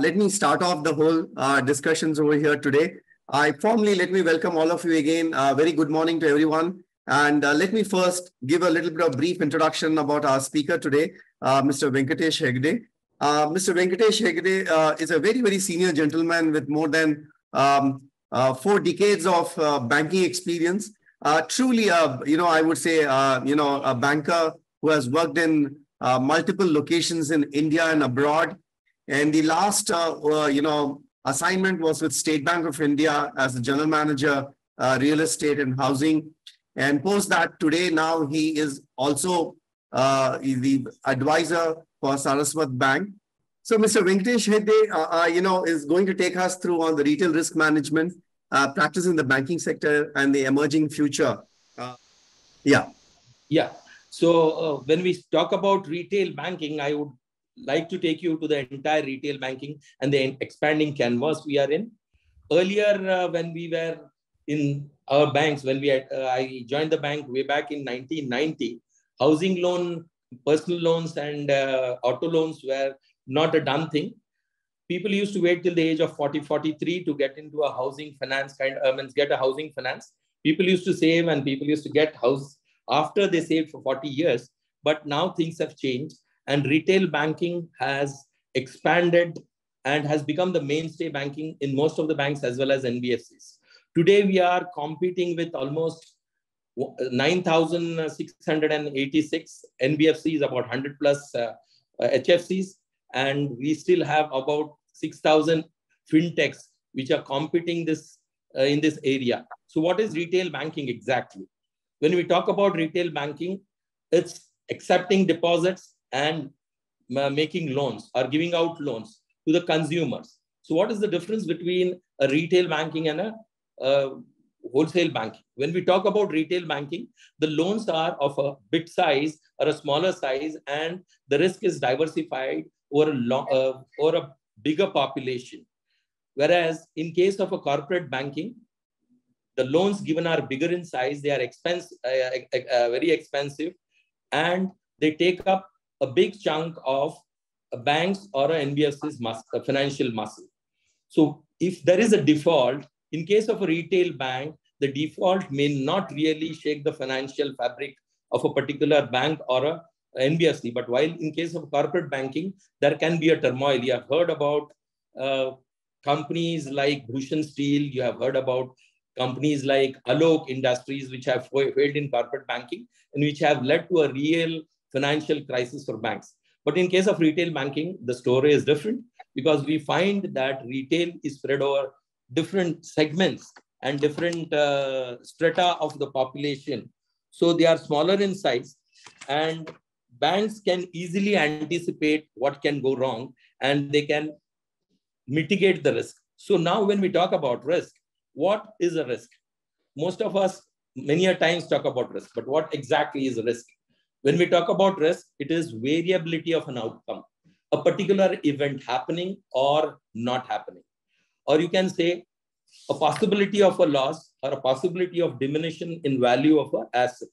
Uh, let me start off the whole uh, discussions over here today. I formally let me welcome all of you again. Uh, very good morning to everyone. And uh, let me first give a little bit of brief introduction about our speaker today, uh, Mr. Venkatesh Hegde. Uh, Mr. Venkatesh Hegde is a very, very senior gentleman with more than um, four decades of banking experience. truly, a, you know, I would say, you know, a banker who has worked in multiple locations in India and abroad. And the last, you know, assignment was with State Bank of India as the general manager, uh, real estate and housing. And post that today, now he is also uh, the advisor for Saraswat Bank. So Mr. Venkatesh uh, uh, you know, is going to take us through on the retail risk management, uh, practice in the banking sector and the emerging future. Uh, yeah. Yeah. So when we talk about retail banking, I would like to take you to the entire retail banking and the expanding canvas we are in. Earlier, uh, when we were in our banks, when we had, uh, I joined the bank way back in 1990, housing loan, personal loans, and uh, auto loans were not a done thing. People used to wait till the age of 40, 43 to get into a housing finance kind of, um, get a housing finance. People used to save and people used to get house after they saved for 40 years. But now things have changed and retail banking has expanded and has become the mainstay banking in most of the banks as well as NBFCs. Today, we are competing with almost 9,686 NBFCs, about 100 plus uh, HFCs, and we still have about 6,000 fintechs which are competing this uh, in this area. So, what is retail banking exactly? When we talk about retail banking, it's accepting deposits and making loans or giving out loans to the consumers. So, what is the difference between a retail banking and a, wholesale banking? When we talk about retail banking, the loans are of a bit size or a smaller size, and the risk is diversified over a, long, uh, over a bigger population. Whereas in case of a corporate banking, the loans given are bigger in size, they are expensive, uh, uh, uh, very expensive, and they take up a big chunk of a bank's or a NBFC's mus- a financial muscle. So if there is a default, in case of a retail bank, the default may not really shake the financial fabric of a particular bank or a NBFC. But while in case of corporate banking, there can be a turmoil. You have heard about uh, companies like Bhushan Steel. You have heard about companies like Alok Industries, which have failed in corporate banking and which have led to a real financial crisis for banks. But in case of retail banking, the story is different because we find that retail is spread over different segments and different uh, strata of the population. So they are smaller in size and banks can easily anticipate what can go wrong and they can mitigate the risk. So now when we talk about risk, what is a risk? Most of us many a times talk about risk, but what exactly is a risk? When we talk about risk, it is variability of an outcome, a particular event happening or not happening. Or you can say a possibility of a loss or a possibility of diminution in value of an asset.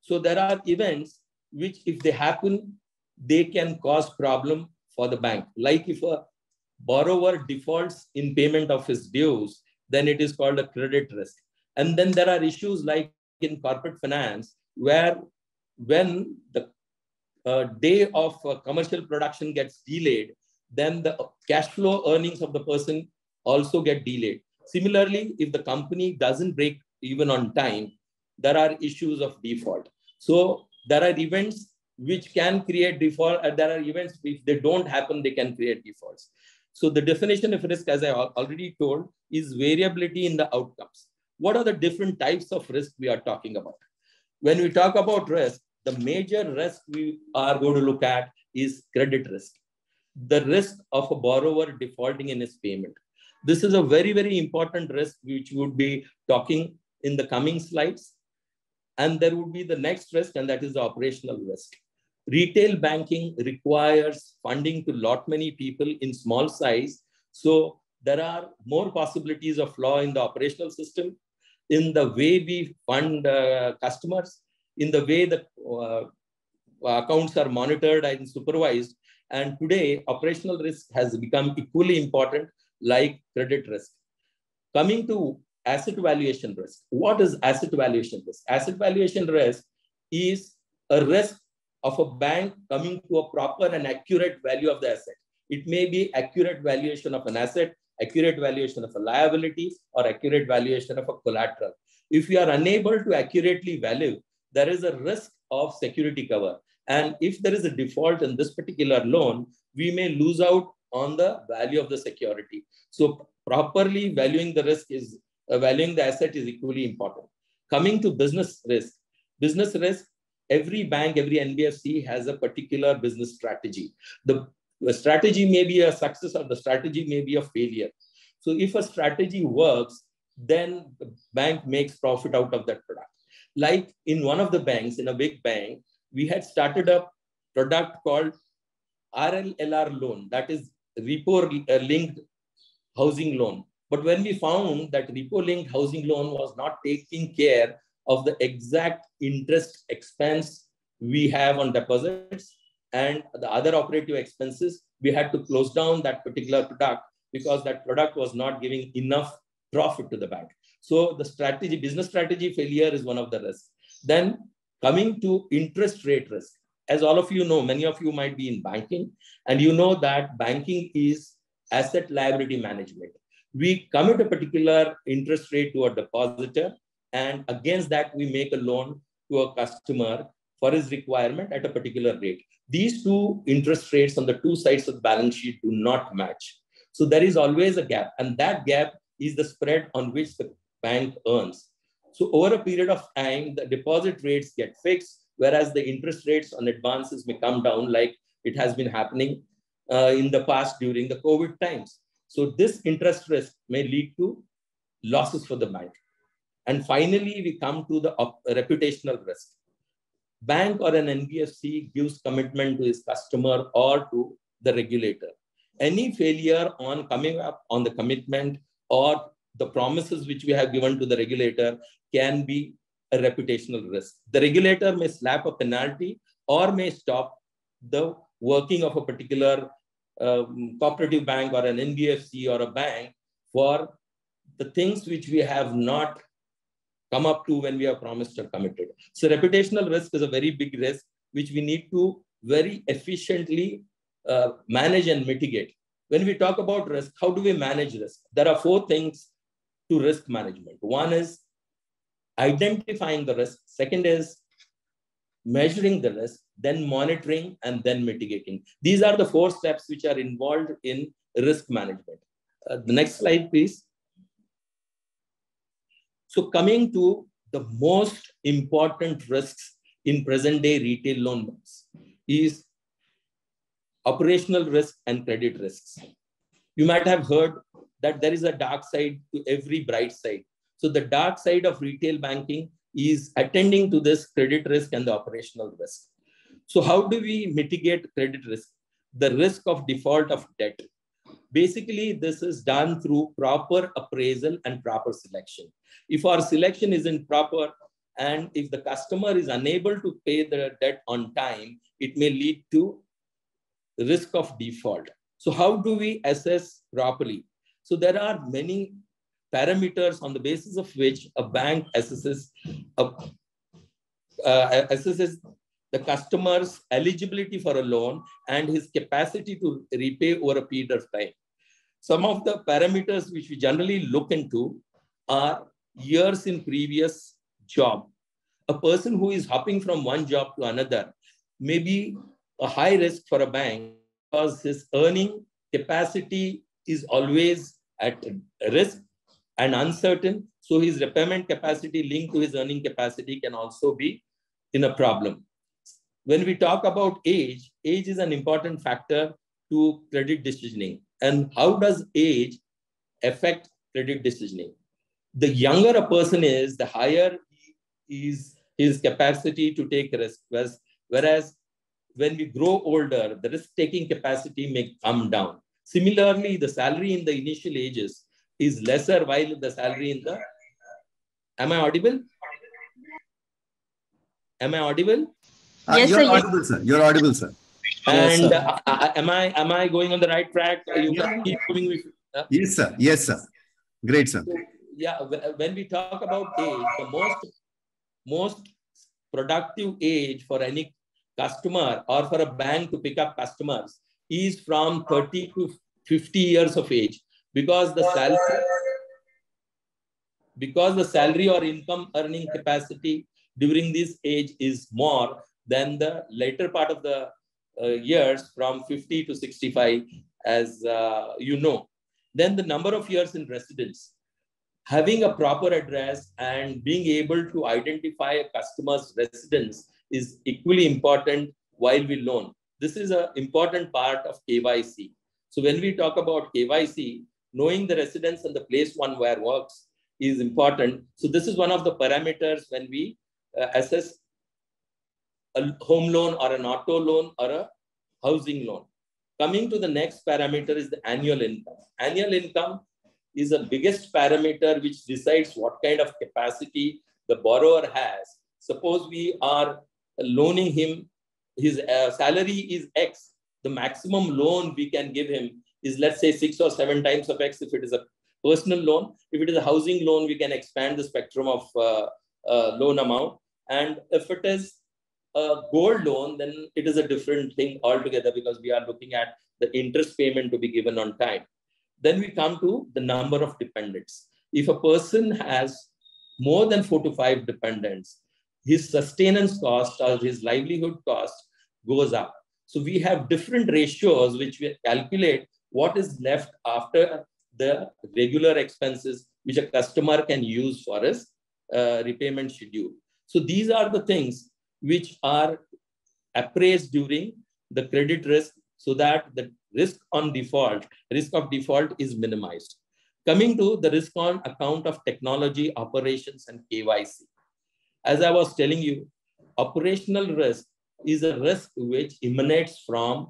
So there are events which if they happen, they can cause problem for the bank. Like if a borrower defaults in payment of his dues, then it is called a credit risk. And then there are issues like in corporate finance where when the uh, day of uh, commercial production gets delayed, then the cash flow earnings of the person also get delayed. Similarly, if the company doesn't break even on time, there are issues of default. So there are events which can create default, and there are events if they don't happen, they can create defaults. So the definition of risk, as I already told, is variability in the outcomes. What are the different types of risk we are talking about? When we talk about risk, the major risk we are going to look at is credit risk, the risk of a borrower defaulting in his payment. This is a very, very important risk which would be talking in the coming slides. And there would be the next risk, and that is the operational risk. Retail banking requires funding to lot many people in small size. So there are more possibilities of flaw in the operational system, in the way we fund uh, customers, in the way the uh, accounts are monitored and supervised. And today, operational risk has become equally important like credit risk. Coming to asset valuation risk. What is asset valuation risk? Asset valuation risk is a risk of a bank coming to a proper and accurate value of the asset. It may be accurate valuation of an asset, accurate valuation of a liability, or accurate valuation of a collateral. If you are unable to accurately value, there is a risk of security cover. And if there is a default in this particular loan, we may lose out on the value of the security. So properly valuing the risk is uh, valuing the asset is equally important. Coming to business risk, business risk, every bank, every NBFC has a particular business strategy. The, the strategy may be a success or the strategy may be a failure. So if a strategy works, then the bank makes profit out of that product. Like in one of the banks, in a big bank, we had started a product called RLLR loan, that is repo uh, linked housing loan. But when we found that repo linked housing loan was not taking care of the exact interest expense we have on deposits and the other operative expenses, we had to close down that particular product because that product was not giving enough profit to the bank. So the strategy, business strategy failure is one of the risks. Then coming to interest rate risk, as all of you know, many of you might be in banking, and you know that banking is asset liability management. We commit a particular interest rate to a depositor, and against that, we make a loan to a customer for his requirement at a particular rate. These two interest rates on the two sides of the balance sheet do not match. So there is always a gap, and that gap is the spread on which the bank earns. So over a period of time, the deposit rates get fixed, whereas the interest rates on advances may come down like it has been happening uh, in the past during the COVID times. So this interest risk may lead to losses for the bank. And finally, we come to the reputational risk. Bank or an NBFC gives commitment to his customer or to the regulator. Any failure on coming up on the commitment or the promises which we have given to the regulator can be a reputational risk. The regulator may slap a penalty or may stop the working of a particular um, cooperative bank or an NBFC or a bank for the things which we have not come up to when we are promised or committed. So reputational risk is a very big risk which we need to very efficiently uh, manage and mitigate. When we talk about risk, how do we manage risk? There are four things to risk management. One is identifying the risk. Second is measuring the risk, then monitoring, and then mitigating. These are the four steps which are involved in risk management. Uh, the next slide, please. So coming to the most important risks in present day retail loan books is operational risk and credit risks. You might have heard that there is a dark side to every bright side. So the dark side of retail banking is attending to this credit risk and the operational risk. So how do we mitigate credit risk? The risk of default of debt. Basically, this is done through proper appraisal and proper selection. If our selection isn't proper, and if the customer is unable to pay the debt on time, it may lead to risk of default. So how do we assess properly? So there are many parameters on the basis of which a bank assesses, uh, uh, assesses the customer's eligibility for a loan and his capacity to repay over a period of time. Some of the parameters which we generally look into are years in previous job. A person who is hopping from one job to another may be a high risk for a bank because his earning capacity is always at risk and uncertain. So his repayment capacity linked to his earning capacity can also be in a problem. When we talk about age, age is an important factor to credit decisioning. And how does age affect credit decisioning? The younger a person is, the higher is his capacity to take risk. Whereas, whereas when we grow older, the risk-taking capacity may come down. Similarly, the salary in the initial ages is lesser while the salary in the... Am I audible? Am I audible? Uh, yes, you're sir, audible, yes. sir. You're audible, sir. And yes, uh, uh, am I am I going on the right track? You yeah. keep moving with. Uh? Yes, sir. Yes, sir. Great, sir. So, yeah, when we talk about age, the most most productive age for any customer or for a bank to pick up customers is from 30 to 50 years of age because the salary because the salary or income earning capacity during this age is more than the later part of the uh, years from 50 to 65 as uh, you know. Then the number of years in residence. Having a proper address and being able to identify a customer's residence is equally important while we loan. This is an important part of kyc so when we talk about kyc knowing the residence and the place one where works is important. So this is one of the parameters when we uh, assess a home loan or an auto loan or a housing loan. Coming to the next parameter is the annual income. Annual income is the biggest parameter which decides what kind of capacity the borrower has. Suppose we are loaning him, his uh, salary is X. The maximum loan we can give him is, let's say, six or seven times of X if it is a personal loan. If it is a housing loan, we can expand the spectrum of uh, uh, loan amount. And if it is a gold loan, then it is a different thing altogether because we are looking at the interest payment to be given on time. Then we come to the number of dependents. If a person has more than four to five dependents, his sustenance cost or his livelihood cost goes up. So we have different ratios which we calculate what is left after the regular expenses which a customer can use for his uh, repayment schedule. So these are the things which are appraised during the credit risk so that the risk on default, risk of default is minimized. Coming to the risk on account of technology, operations, and KYC. As I was telling you, operational risk is a risk which emanates from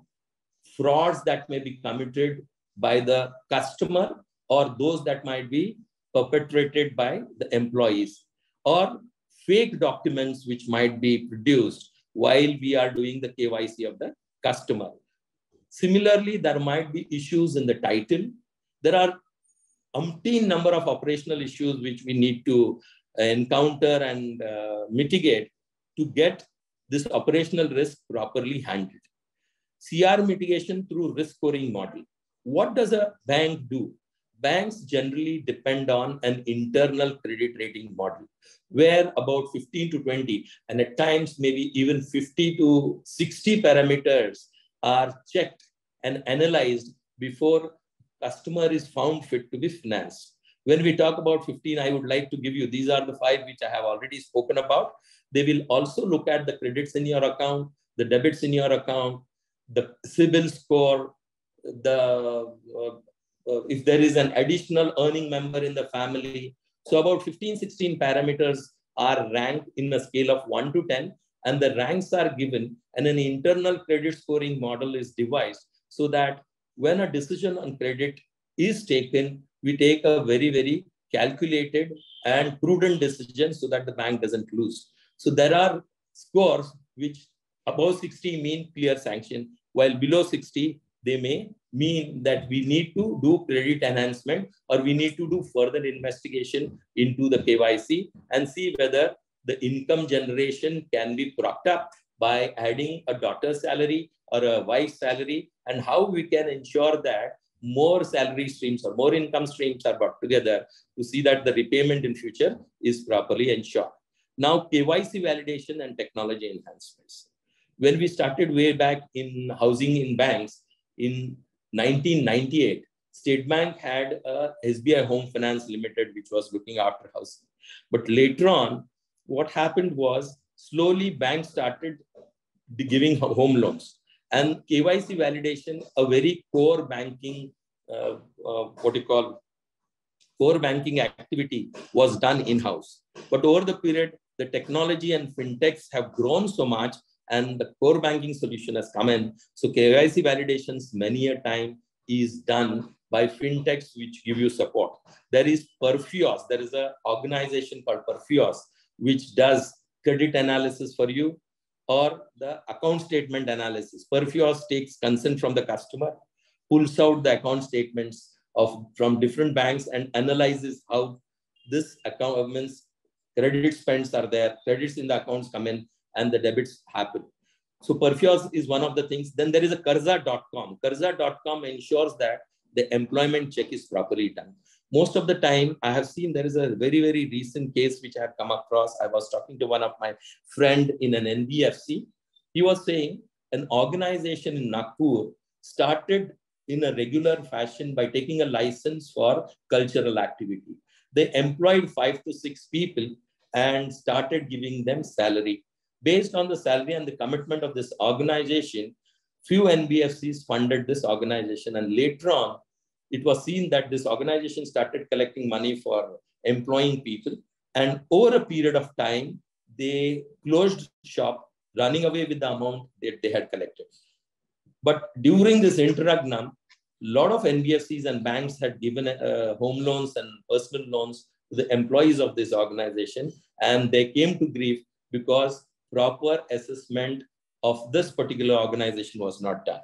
frauds that may be committed by the customer or those that might be perpetrated by the employees or fake documents which might be produced while we are doing the KYC of the customer. Similarly, there might be issues in the title. There are umpteen number of operational issues which we need to encounter and uh, mitigate to get this operational risk properly handled. CR mitigation through risk scoring model. What does a bank do? Banks generally depend on an internal credit rating model where about 15 to 20 and at times maybe even 50 to 60 parameters are checked and analyzed before customer is found fit to be financed. When we talk about 15 i would like to give you these are the five which i have already spoken about. They will also look at the credits in your account the debits in your account the CIBIL score the uh, uh, if there is an additional earning member in the family. So about 15, 16 parameters are ranked in a scale of 1 to 10 and the ranks are given and an internal credit scoring model is devised so that when a decision on credit is taken, we take a very, very calculated and prudent decision so that the bank doesn't lose. So there are scores which above 60 mean clear sanction, while below 60, they may mean that we need to do credit enhancement or we need to do further investigation into the KYC and see whether the income generation can be propped up by adding a daughter's salary or a wife's salary and how we can ensure that more salary streams or more income streams are brought together to see that the repayment in future is properly ensured. Now, KYC validation and technology enhancements. When we started way back in housing in banks in 1998, State Bank had a SBI Home Finance Limited, which was looking after housing. But later on, what happened was slowly banks started giving home loans. And KYC validation, a very core banking, uh, uh, what you call, core banking activity was done in-house. But over the period, the technology and fintechs have grown so much and the core banking solution has come in. So KYC validations many a time is done by fintechs which give you support. There is Perfios. There is an organization called Perfios which does credit analysis for you. or the account statement analysis. Perfios takes consent from the customer, pulls out the account statements of from different banks and analyzes how this account means credit spends are there, credits in the accounts come in, and the debits happen. So Perfios is one of the things. Then there is a Karza.com. Karza.com ensures that the employment check is properly done. Most of the time, I have seen there is a very, very recent case which I have come across. I was talking to one of my friend in an NBFC. He was saying an organization in Nagpur started in a regular fashion by taking a license for cultural activity. They employed five to six people and started giving them salary. Based on the salary and the commitment of this organization, few NBFCs funded this organization. And later on, it was seen that this organization started collecting money for employing people. And over a period of time, they closed shop, running away with the amount that they had collected. But during this interregnum, a lot of NBFCs and banks had given uh, home loans and personal loans to the employees of this organization. And they came to grief because proper assessment of this particular organization was not done.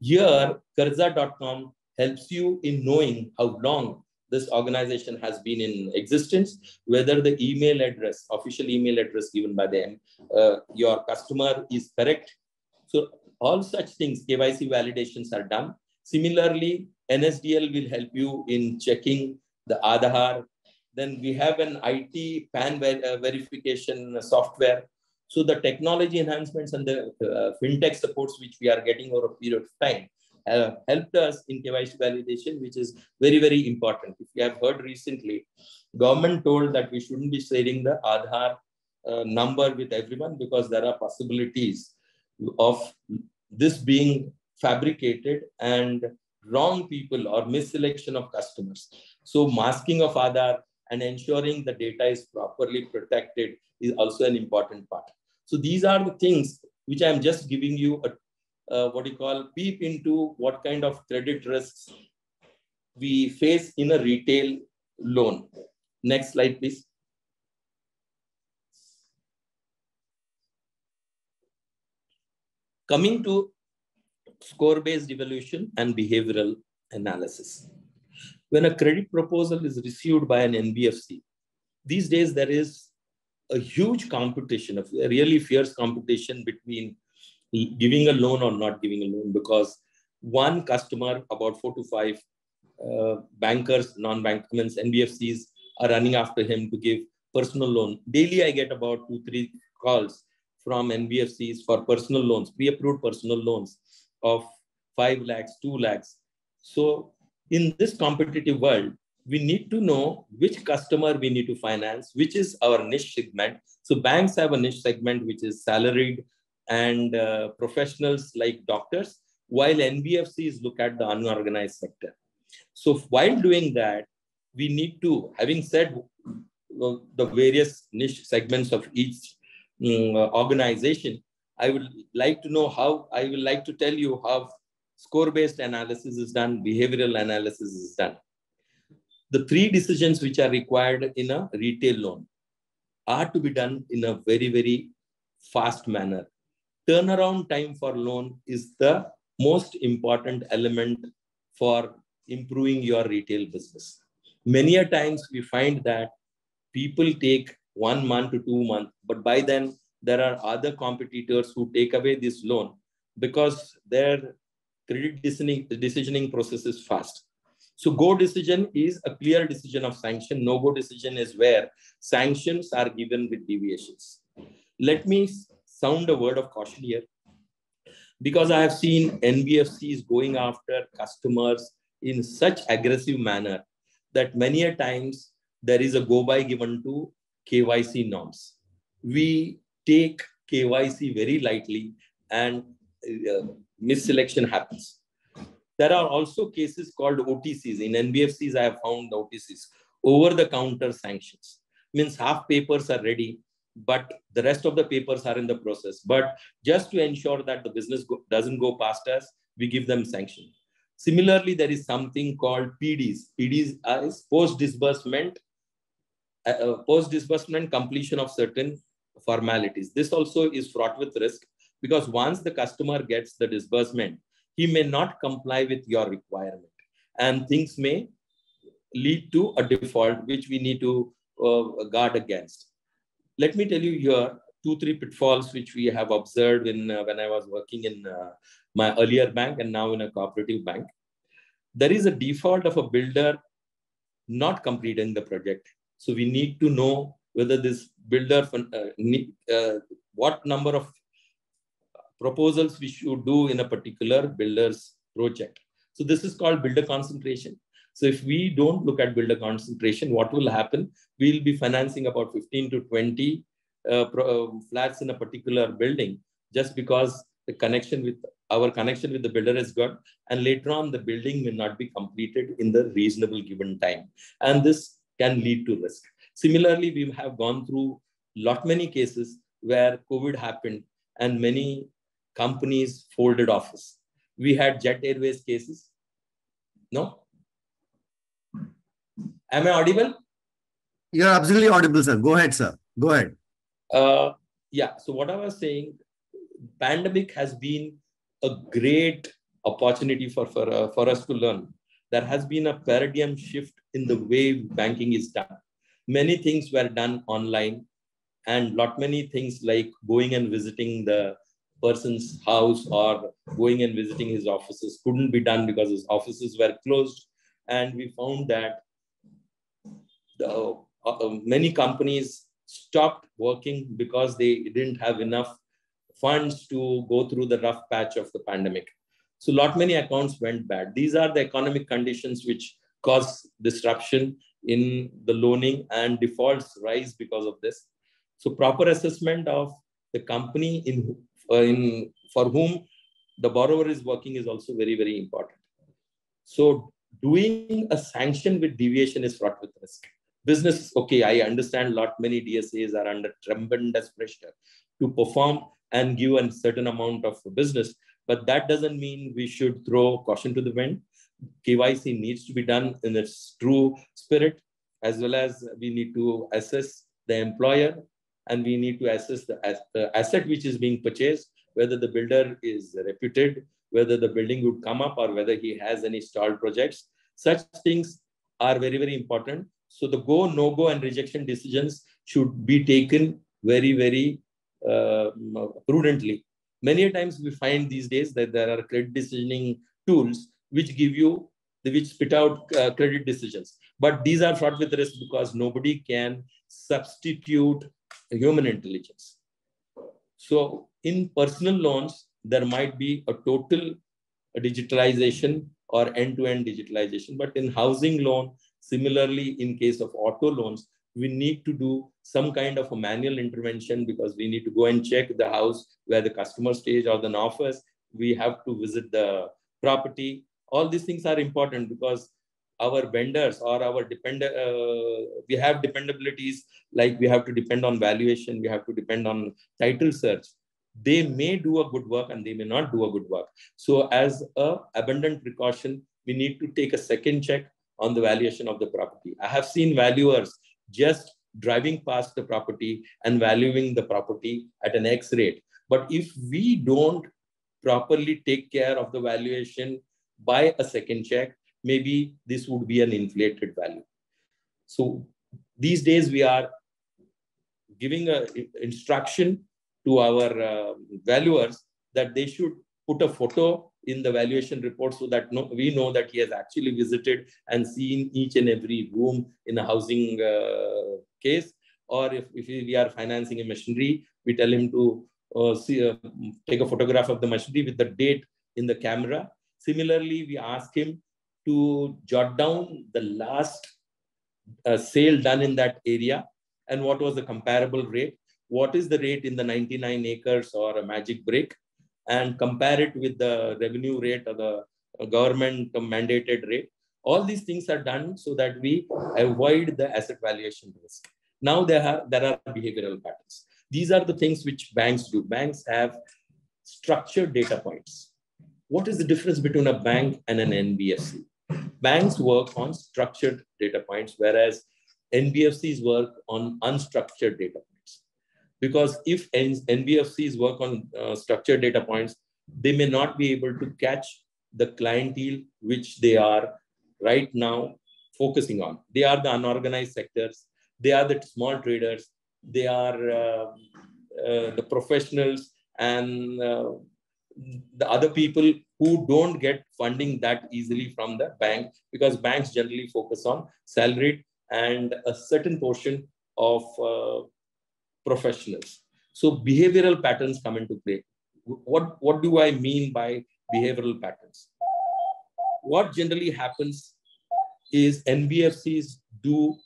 Here, Karza.com helps you in knowing how long this organization has been in existence, whether the email address, official email address given by them, uh, your customer is correct. So all such things, KYC validations are done. Similarly, NSDL will help you in checking the Aadhaar. Then we have an IT PAN ver uh, verification software so the technology enhancements and the uh, fintech supports which we are getting over a period of time uh, helped us in KYC validation, which is very, very important. If you have heard recently, government told that we shouldn't be sharing the Aadhaar uh, number with everyone because there are possibilities of this being fabricated and wrong people or misselection of customers. So masking of Aadhaar and ensuring the data is properly protected is also an important part. So these are the things which I'm just giving you a uh, what you call peep into what kind of credit risks we face in a retail loan. Next slide, please. Coming to score-based evaluation and behavioral analysis. When a credit proposal is received by an NBFC, these days there is a huge competition, a really fierce competition between giving a loan or not giving a loan because one customer, about four to five uh, bankers, non-bank means NBFCs are running after him to give personal loan. Daily, I get about two, three calls from NBFCs for personal loans, pre-approved personal loans of 5 lakhs, 2 lakhs. So in this competitive world, we need to know which customer we need to finance, which is our niche segment. So banks have a niche segment, which is salaried and uh, professionals like doctors, while NBFCs look at the unorganized sector. So while doing that, we need to, having said the various niche segments of each um, organization, I would like to know how, I would like to tell you how score-based analysis is done, behavioral analysis is done the three decisions which are required in a retail loan are to be done in a very, very fast manner. Turnaround time for loan is the most important element for improving your retail business. Many a times we find that people take one month to two months, but by then there are other competitors who take away this loan because their credit decisioning, decisioning process is fast. So go decision is a clear decision of sanction. No go decision is where sanctions are given with deviations. Let me sound a word of caution here because I have seen NBFCs going after customers in such aggressive manner that many a times there is a go by given to KYC norms. We take KYC very lightly and uh, misselection happens. There are also cases called OTCs. In NBFCs, I have found the OTCs, over-the-counter sanctions. Means half papers are ready, but the rest of the papers are in the process. But just to ensure that the business go doesn't go past us, we give them sanction. Similarly, there is something called PDs. PDs is post-disbursement, uh, uh, post-disbursement completion of certain formalities. This also is fraught with risk because once the customer gets the disbursement, he may not comply with your requirement and things may lead to a default, which we need to uh, guard against. Let me tell you here two, three pitfalls which we have observed in uh, when I was working in uh, my earlier bank and now in a cooperative bank. There is a default of a builder not completing the project. So we need to know whether this builder, uh, uh, what number of proposals we should do in a particular builder's project. So this is called builder concentration. So if we don't look at builder concentration, what will happen? We'll be financing about 15 to 20 uh, pro, uh, flats in a particular building just because the connection with our connection with the builder is good and later on the building may not be completed in the reasonable given time and this can lead to risk similarly we have gone through lot many cases where covid happened and many companies folded office. We had jet airways cases. No? Am i audible? You're absolutely audible sir. Go ahead sir. Go ahead. Uh, yeah. So what i was saying pandemic has been a great opportunity for, for, uh, for us to learn. There has been a paradigm shift in the way banking is done. Many things were done online and lot many things like going and visiting the person's house or going and visiting his offices couldn't be done because his offices were closed. And we found that the, uh, uh many companies stopped working because they didn't have enough funds to go through the rough patch of the pandemic. So lot many accounts went bad. These are the economic conditions which cause disruption in the loaning and defaults rise because of this. So proper assessment of the company in, uh, in for whom the borrower is working is also very, very important. So doing a sanction with deviation is fraught with risk. Business, okay, I understand lot many DSAs are under tremendous pressure to perform and give a certain amount of business. But that doesn't mean we should throw caution to the wind. KYC needs to be done in its true spirit, as well as we need to assess the employer and we need to assess the, the asset which is being purchased, whether the builder is reputed, whether the building would come up or whether he has any stalled projects. Such things are very, very important. So the go, no go and rejection decisions should be taken very, very uh, prudently. Many times we find these days that there are credit decisioning tools which give you, which spit out uh, credit decisions. But these are fraught with risk because nobody can substitute human intelligence. So in personal loans, there might be a total digitalization or end-to-end -end digitalization. But in housing loan, similarly, in case of auto loans, we need to do some kind of a manual intervention because we need to go and check the house where the customer stays or the office. We have to visit the property. All these things are important because our vendors or our depend uh, we have dependabilities like we have to depend on valuation we have to depend on title search. They may do a good work and they may not do a good work. So as a abundant precaution we need to take a second check on the valuation of the property. I have seen valuers just driving past the property and valuing the property at an X rate. But if we don't properly take care of the valuation by a second check, maybe this would be an inflated value. So these days we are giving a instruction to our uh, valuers that they should put a photo in the valuation report so that no, we know that he has actually visited and seen each and every room in a housing uh, case. Or if, if we are financing a machinery, we tell him to uh, see, uh, take a photograph of the machinery with the date in the camera. Similarly, we ask him to jot down the last uh, sale done in that area and what was the comparable rate. What is the rate in the 99 acres or a magic brick? and compare it with the revenue rate or the government mandated rate. All these things are done so that we avoid the asset valuation risk. Now there are, there are behavioral patterns. These are the things which banks do. Banks have structured data points. What is the difference between a bank and an NBFC? Banks work on structured data points, whereas NBFCs work on unstructured data points. because if NBFCs work on uh, structured data points, they may not be able to catch the clientele which they are right now focusing on. They are the unorganized sectors. They are the small traders. They are uh, uh, the professionals and uh, the other people who don't get funding that easily from the bank because banks generally focus on salaried and a certain portion of uh, professionals. So behavioral patterns come into play. What, what do I mean by behavioral patterns? What generally happens is NBFCs do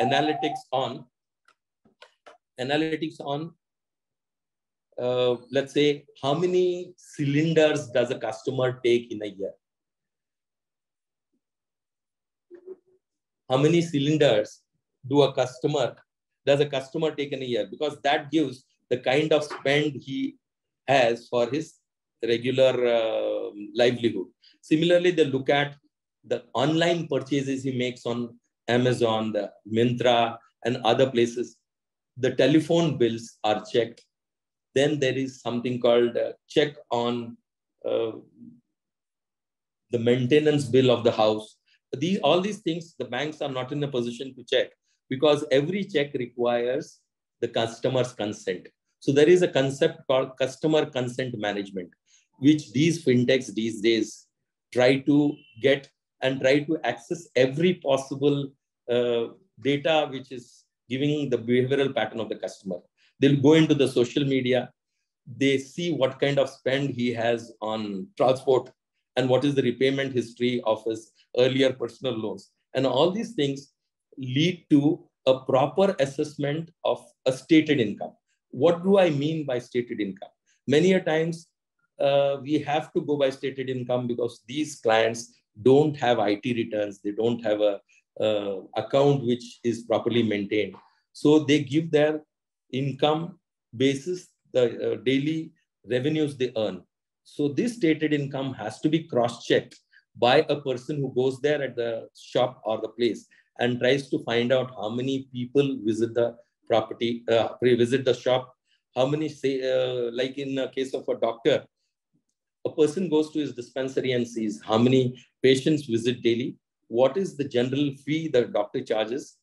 analytics on analytics on uh, let's say how many cylinders does a customer take in a year? How many cylinders do a customer does a customer take in a year? Because that gives the kind of spend he has for his regular uh, livelihood. Similarly they look at the online purchases he makes on Amazon, the Myntra, and other places, the telephone bills are checked. Then there is something called check on uh, the maintenance bill of the house. These, all these things, the banks are not in a position to check because every check requires the customer's consent. So there is a concept called customer consent management, which these fintechs these days try to get and try to access every possible uh, data which is giving the behavioral pattern of the customer. They'll go into the social media, they see what kind of spend he has on transport and what is the repayment history of his earlier personal loans. And all these things lead to a proper assessment of a stated income. What do I mean by stated income? Many a times uh, we have to go by stated income because these clients don't have IT returns, they don't have a uh, account which is properly maintained. So they give their income basis, the uh, daily revenues they earn. So this stated income has to be cross-checked by a person who goes there at the shop or the place and tries to find out how many people visit the property, uh, visit the shop, how many say, uh, like in the case of a doctor, a person goes to his dispensary and sees how many patients visit daily, what is the general fee the doctor charges,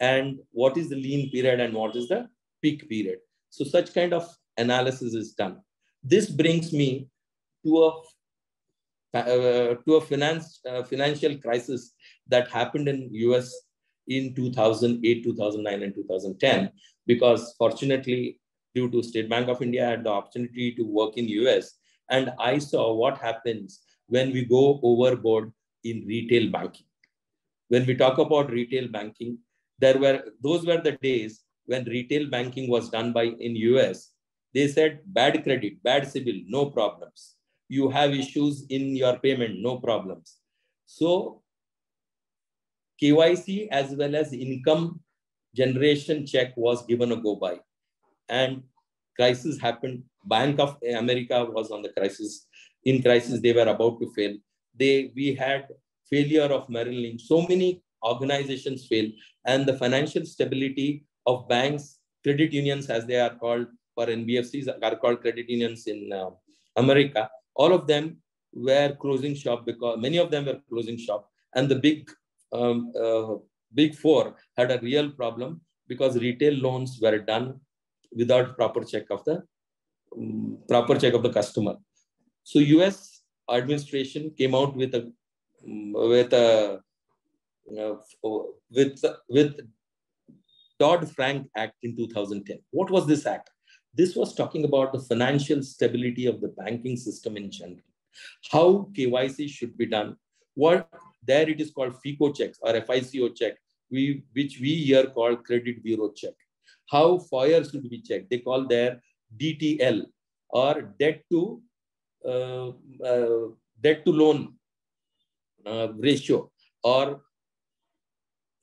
and what is the lean period and what is the peak period. So such kind of analysis is done. This brings me to a uh, to a finance uh, financial crisis that happened in US in 2008, 2009, and 2010. Because fortunately, due to State Bank of India, I had the opportunity to work in US and I saw what happens when we go overboard in retail banking. When we talk about retail banking, there were those were the days when retail banking was done by in US. They said bad credit, bad CIBIL, no problems. You have issues in your payment, no problems. So KYC as well as income generation check was given a go by. And crisis happened Bank of America was on the crisis. In crisis, they were about to fail. They we had failure of Merrill Lynch. So many organizations failed, and the financial stability of banks, credit unions, as they are called, or NBFCs are called credit unions in uh, America. All of them were closing shop because many of them were closing shop, and the big um, uh, big four had a real problem because retail loans were done without proper check of the um, proper check of the customer. So US administration came out with a um, with a uh, with with Dodd Frank Act in 2010. What was this act? This was talking about the financial stability of the banking system in general. How KYC should be done. What there it is called FICO checks or FICO check, we, which we here call credit bureau check. How FOIR should be checked. They call their DTL or debt to uh, uh, debt to loan uh, ratio or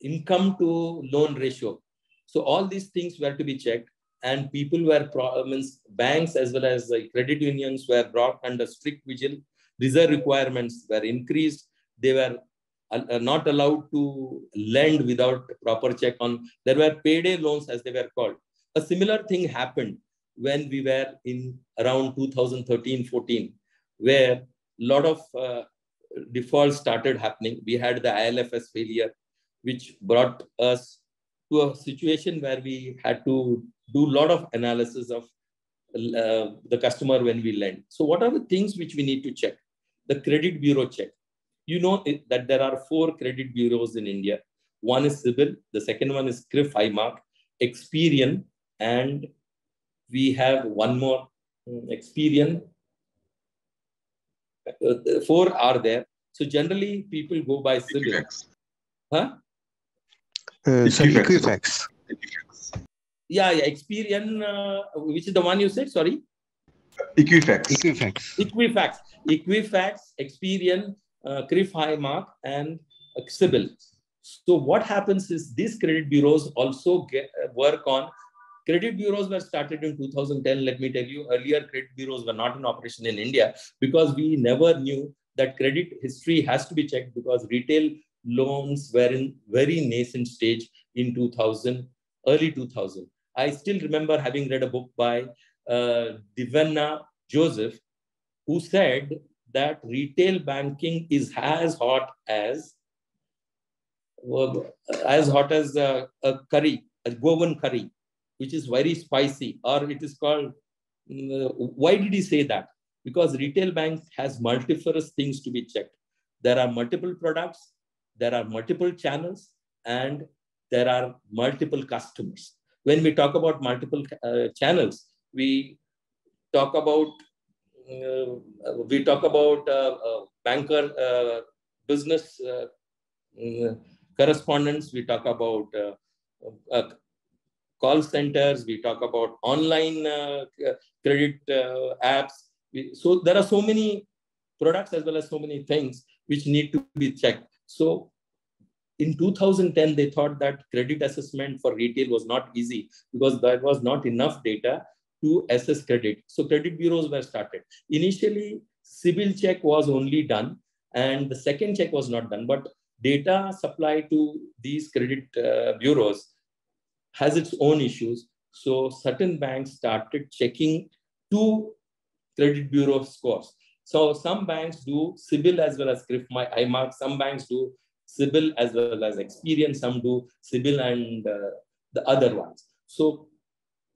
income to loan ratio. So all these things were to be checked and people were, means banks as well as the credit unions were brought under strict vigil. Reserve requirements were increased. They were uh, not allowed to lend without proper check on. There were payday loans as they were called. A similar thing happened when we were in around 2013 14, where a lot of uh, defaults started happening. We had the IL&FS failure, which brought us to a situation where we had to do a lot of analysis of uh, the customer when we lend. So what are the things which we need to check? The credit bureau check. You know that there are four credit bureaus in India. One is CIBIL, the second one is CRIF Highmark, Experian, and we have one more um, Experian. Uh, four are there. So generally people go by CIBIL. Huh? Uh, Equifax. Yeah, yeah. Experian, uh, which is the one you said? Sorry. Equifax. Equifax. Equifax. Equifax, Experian, uh, CRIF Highmark, and CIBIL. So what happens is these credit bureaus also get, uh, work on credit bureaus were started in 2010 let me tell you earlier credit bureaus were not in operation in india because we never knew that credit history has to be checked because retail loans were in very nascent stage in 2000 early 2000 I still remember having read a book by uh, Joseph, who said that retail banking is as hot as as hot as a, a curry, a Goan curry, which is very spicy, or it is called. Uh, why did he say that? Because retail bank has multifarious things to be checked. There are multiple products, there are multiple channels, and there are multiple customers when we talk about multiple uh, channels, we talk about uh, we talk about uh, uh banker uh, business correspondence. We talk about call centers. We talk about online credit apps. We, so there are so many products as well as so many things which need to be checked. So in 2010 they thought that credit assessment for retail was not easy because there was not enough data to assess credit. So credit bureaus were started. Initially CIBIL check was only done and the second check was not done but data supply to these credit uh, bureaus has its own issues. So certain banks started checking two credit bureau scores so some banks do CIBIL as well as CRIF Highmark. Some banks do CIBIL as well as Experian. some do CIBIL and uh, the other ones. So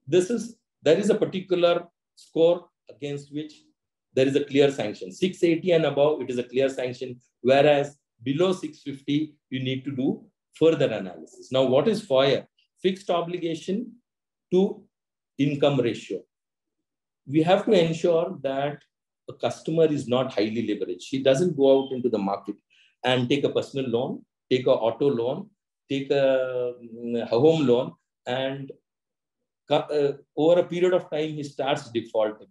this is, there is a particular score against which there is a clear sanction. 680 and above, it is a clear sanction, whereas below 650, you need to do further analysis. Now, what is FOIR? Fixed obligation to income ratio. We have to ensure that a customer is not highly leveraged. He doesn't go out into the market and take a personal loan, take a auto loan, take a, a home loan, and uh, over a period of time, he starts defaulting.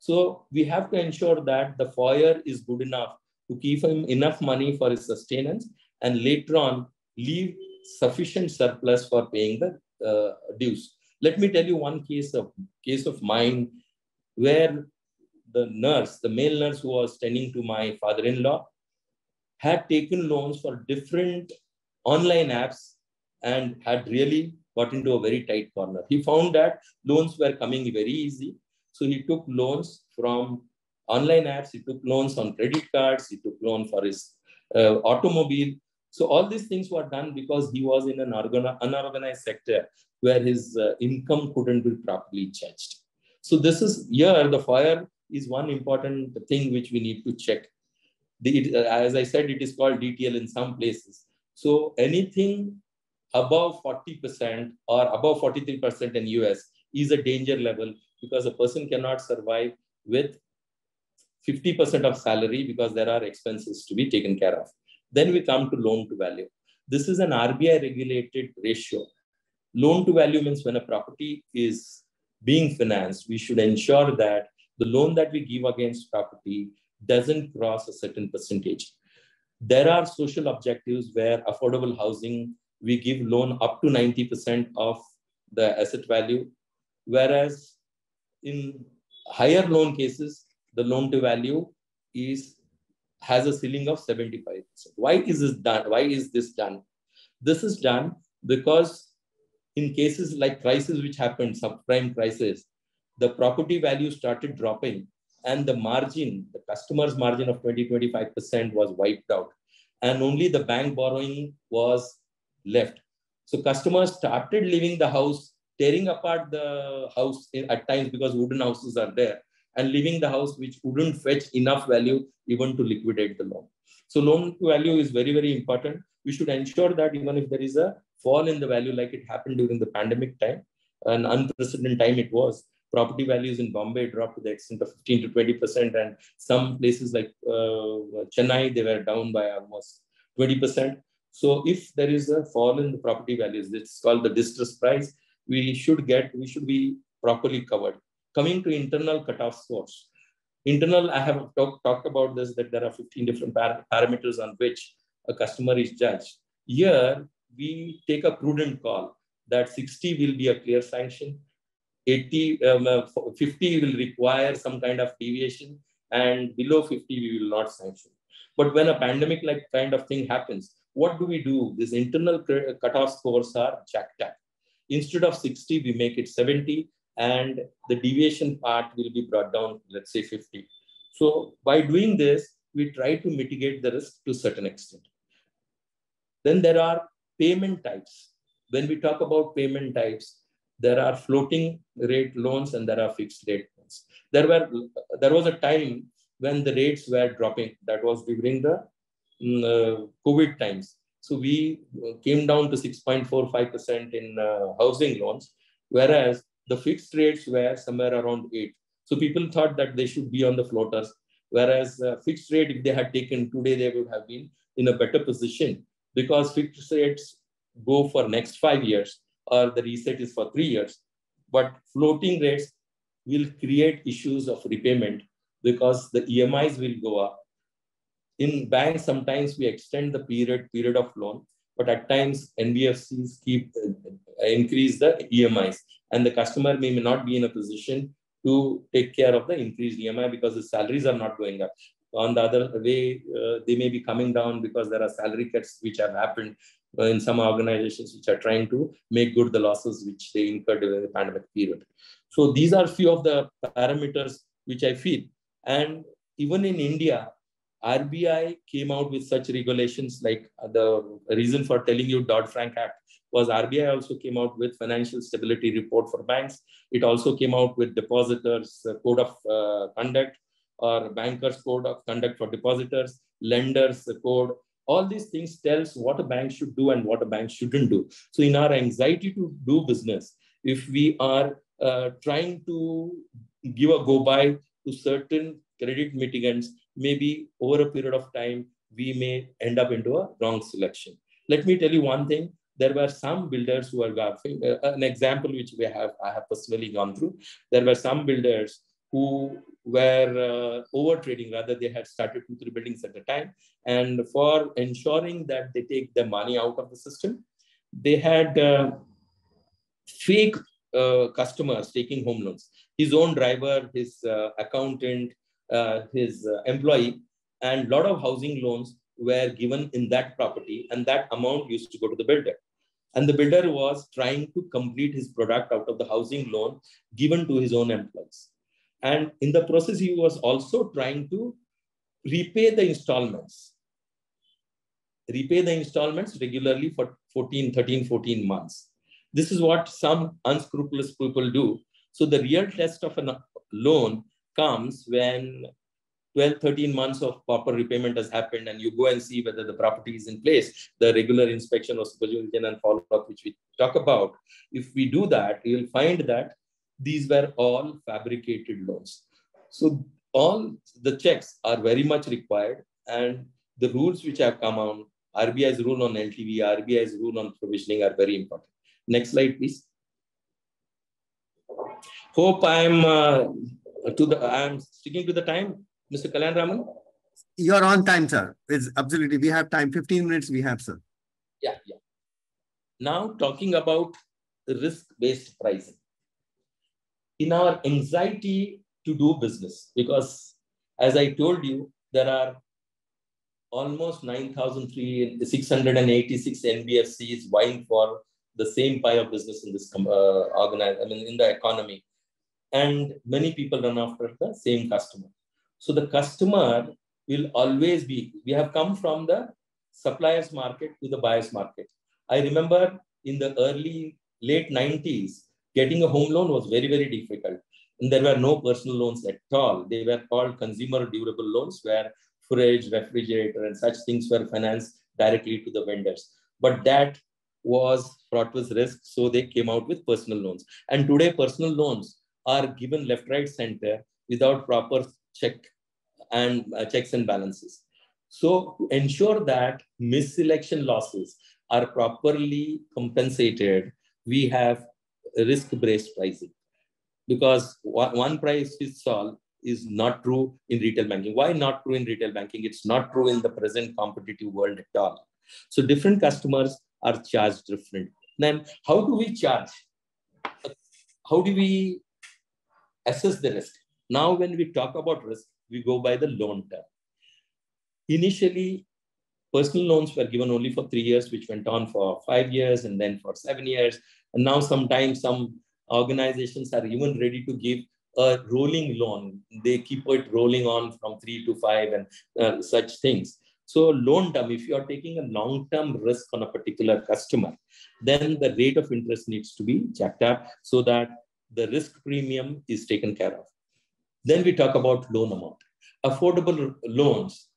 So we have to ensure that the FOIR is good enough to keep him enough money for his sustenance and later on leave sufficient surplus for paying the uh, dues. Let me tell you one case of case of mine where the nurse, the male nurse who was tending to my father-in-law, had taken loans for different online apps and had really got into a very tight corner. He found that loans were coming very easy. So he took loans from online apps, he took loans on credit cards, he took loan for his uh, automobile. So all these things were done because he was in an unorganized sector where his uh, income couldn't be properly judged. So this is here, the FOIR is one important thing which we need to check the, uh, as I said, it is called DTL in some places. So anything above 40% or above 43% in US is a danger level because a person cannot survive with 50% of salary because there are expenses to be taken care of. Then we come to loan to value. This is an RBI regulated ratio. Loan to value means when a property is being financed, we should ensure that the loan that we give against property doesn't cross a certain percentage. There are social objectives where affordable housing, we give loan up to 90% of the asset value, whereas in higher loan cases, the loan to value is has a ceiling of 75%. Why is this done? Why is this done? This is done because in cases like crisis which happened, subprime crisis, the property value started dropping and the margin, the customer's margin of 20, 25% was wiped out. And only the bank borrowing was left. So customers started leaving the house, tearing apart the house at times because wooden houses are there and leaving the house which wouldn't fetch enough value even to liquidate the loan. So loan value is very, very important. We should ensure that even if there is a fall in the value like it happened during the pandemic time, an unprecedented time it was, property values in Bombay dropped to the extent of 15 to 20%. And some places like uh, Chennai, they were down by almost 20%. So if there is a fall in the property values, it's called the distress price, we should get, we should be properly covered. Coming to internal cutoff scores. Internal, I have talk, talked about this, that there are 15 different par parameters on which a customer is judged. Here, we take a prudent call that 60 will be a clear sanction, 80, um, uh, 50 will require some kind of deviation, and below 50 we will not sanction. But when a pandemic like kind of thing happens, what do we do? These internal cutoff scores are jacked up. Instead of 60, we make it 70 and the deviation part will be brought down, let's say 50. So by doing this, we try to mitigate the risk to a certain extent. Then there are payment types. When we talk about payment types, there are floating rate loans and there are fixed rate loans. There were there was a time when the rates were dropping. That was during the mm, uh, COVID times. So we came down to 6.45% in uh, housing loans, whereas the fixed rates were somewhere around 8. So people thought that they should be on the floaters, whereas uh, fixed rate, if they had taken today, they would have been in a better position because fixed rates go for next five years or the reset is for three years. But floating rates will create issues of repayment because the EMIs will go up. In banks, sometimes we extend the period period of loan, but at times NBFCs keep uh, increase the EMIs and the customer may not be in a position to take care of the increased EMI because the salaries are not going up. On the other way, uh, they may be coming down because there are salary cuts which have happened in some organizations which are trying to make good the losses which they incurred during the pandemic period. So these are few of the parameters which I feel. And even in India, RBI came out with such regulations like the reason for telling you Dodd-Frank Act was RBI also came out with financial stability report for banks. It also came out with depositors uh, code of uh, conduct or bankers code of conduct for depositors, lenders code. All these things tells what a bank should do and what a bank shouldn't do. So in our anxiety to do business, if we are uh, trying to give a go by to certain credit mitigants, maybe over a period of time, we may end up into a wrong selection. Let me tell you one thing there were some builders who were garfing. Uh, an example which we have, I have personally gone through. There were some builders who were uh, over trading, rather they had started two, three buildings at a time. And for ensuring that they take the money out of the system, they had uh, fake uh, customers taking home loans. His own driver, his uh, accountant, uh, his uh, employee, and a lot of housing loans were given in that property and that amount used to go to the builder. And the builder was trying to complete his product out of the housing loan given to his own employees. And in the process, he was also trying to repay the installments. Repay the installments regularly for 14, 13, 14 months. This is what some unscrupulous people do. So the real test of a loan comes when 12, 13 months of proper repayment has happened and you go and see whether the property is in place, the regular inspection or supervision and follow-up, which we talk about. If we do that, you'll find that these were all fabricated loans. So all the checks are very much required and the rules which have come on, RBI's rule on LTV, RBI's rule on provisioning are very important. Next slide, please. Hope I'm uh, to the I'm sticking to the time. Mr. Kalyan Raman? You're on time, sir. It's absolutely, we have time. 15 minutes we have, sir. Yeah, yeah. Now talking about the risk-based pricing. In our anxiety to do business, because as I told you, there are almost 9,686 NBFCs vying for the same pie of business in this uh, organize, I mean, in the economy. And many people run after the same customer. So the customer will always be, we have come from the suppliers market to the buyers market. I remember in the early, late 90s, getting a home loan was very, very difficult. And there were no personal loans at all. They were called consumer durable loans, where fridge, refrigerator, and such things were financed directly to the vendors. But that was fraught with risk, so they came out with personal loans. And today, personal loans are given left, right, center without proper check and uh, checks and balances. So to ensure that misselection losses are properly compensated, we have risk-based pricing because one price fits all is not true in retail banking. Why not true in retail banking? It's not true in the present competitive world at all. So different customers are charged different. Then how do we charge? How do we assess the risk? Now, when we talk about risk, we go by the loan term. Initially, personal loans were given only for three years, which went on for five years and then for seven years. And now sometimes some organizations are even ready to give a rolling loan. They keep it rolling on from three to five and uh, such things. So loan term, if you are taking a long-term risk on a particular customer, then the rate of interest needs to be jacked up so that the risk premium is taken care of. Then we talk about loan amount. Affordable loans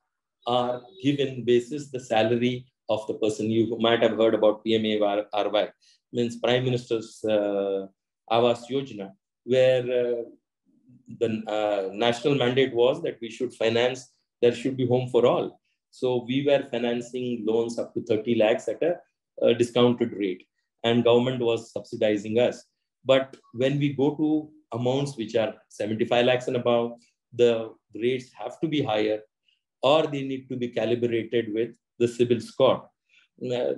are given basis the salary of the person. You might have heard about PMA PMAY, means Prime Minister's uh, Awas Yojana, where uh, the uh, national mandate was that we should finance, there should be home for all. So we were financing loans up to 30 lakhs at a, a discounted rate and government was subsidizing us. But when we go to amounts which are 75 lakhs and above, the rates have to be higher or they need to be calibrated with the CIBIL score. Uh,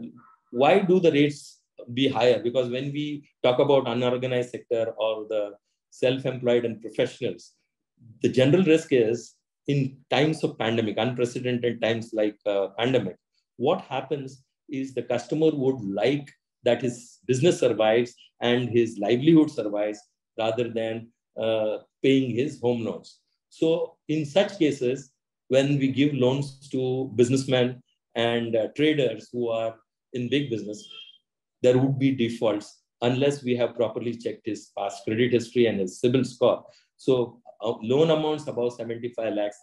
why do the rates be higher? Because when we talk about unorganized sector or the self-employed and professionals, the general risk is in times of pandemic, unprecedented times like uh, pandemic, what happens is the customer would like that his business survives and his livelihood survives rather than uh, paying his home loans. So in such cases, when we give loans to businessmen and uh, traders who are in big business, there would be defaults unless we have properly checked his past credit history and his CIBIL score. So uh, loan amounts above 75 lakhs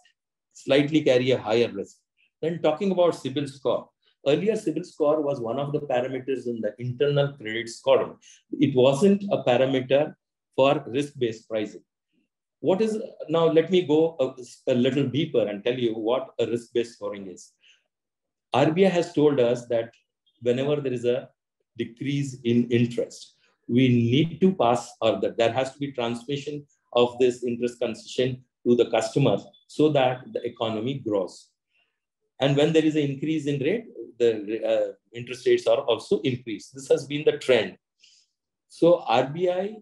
slightly carry a higher risk. Then talking about CIBIL score, earlier CIBIL score was one of the parameters in the internal credit scoring. It wasn't a parameter for risk-based pricing. What is, now let me go a, a little deeper and tell you what a risk-based scoring is. RBI has told us that whenever there is a decrease in interest, we need to pass or that there has to be transmission of this interest concession to the customer so that the economy grows. And when there is an increase in rate, the uh, interest rates are also increased. This has been the trend. So RBI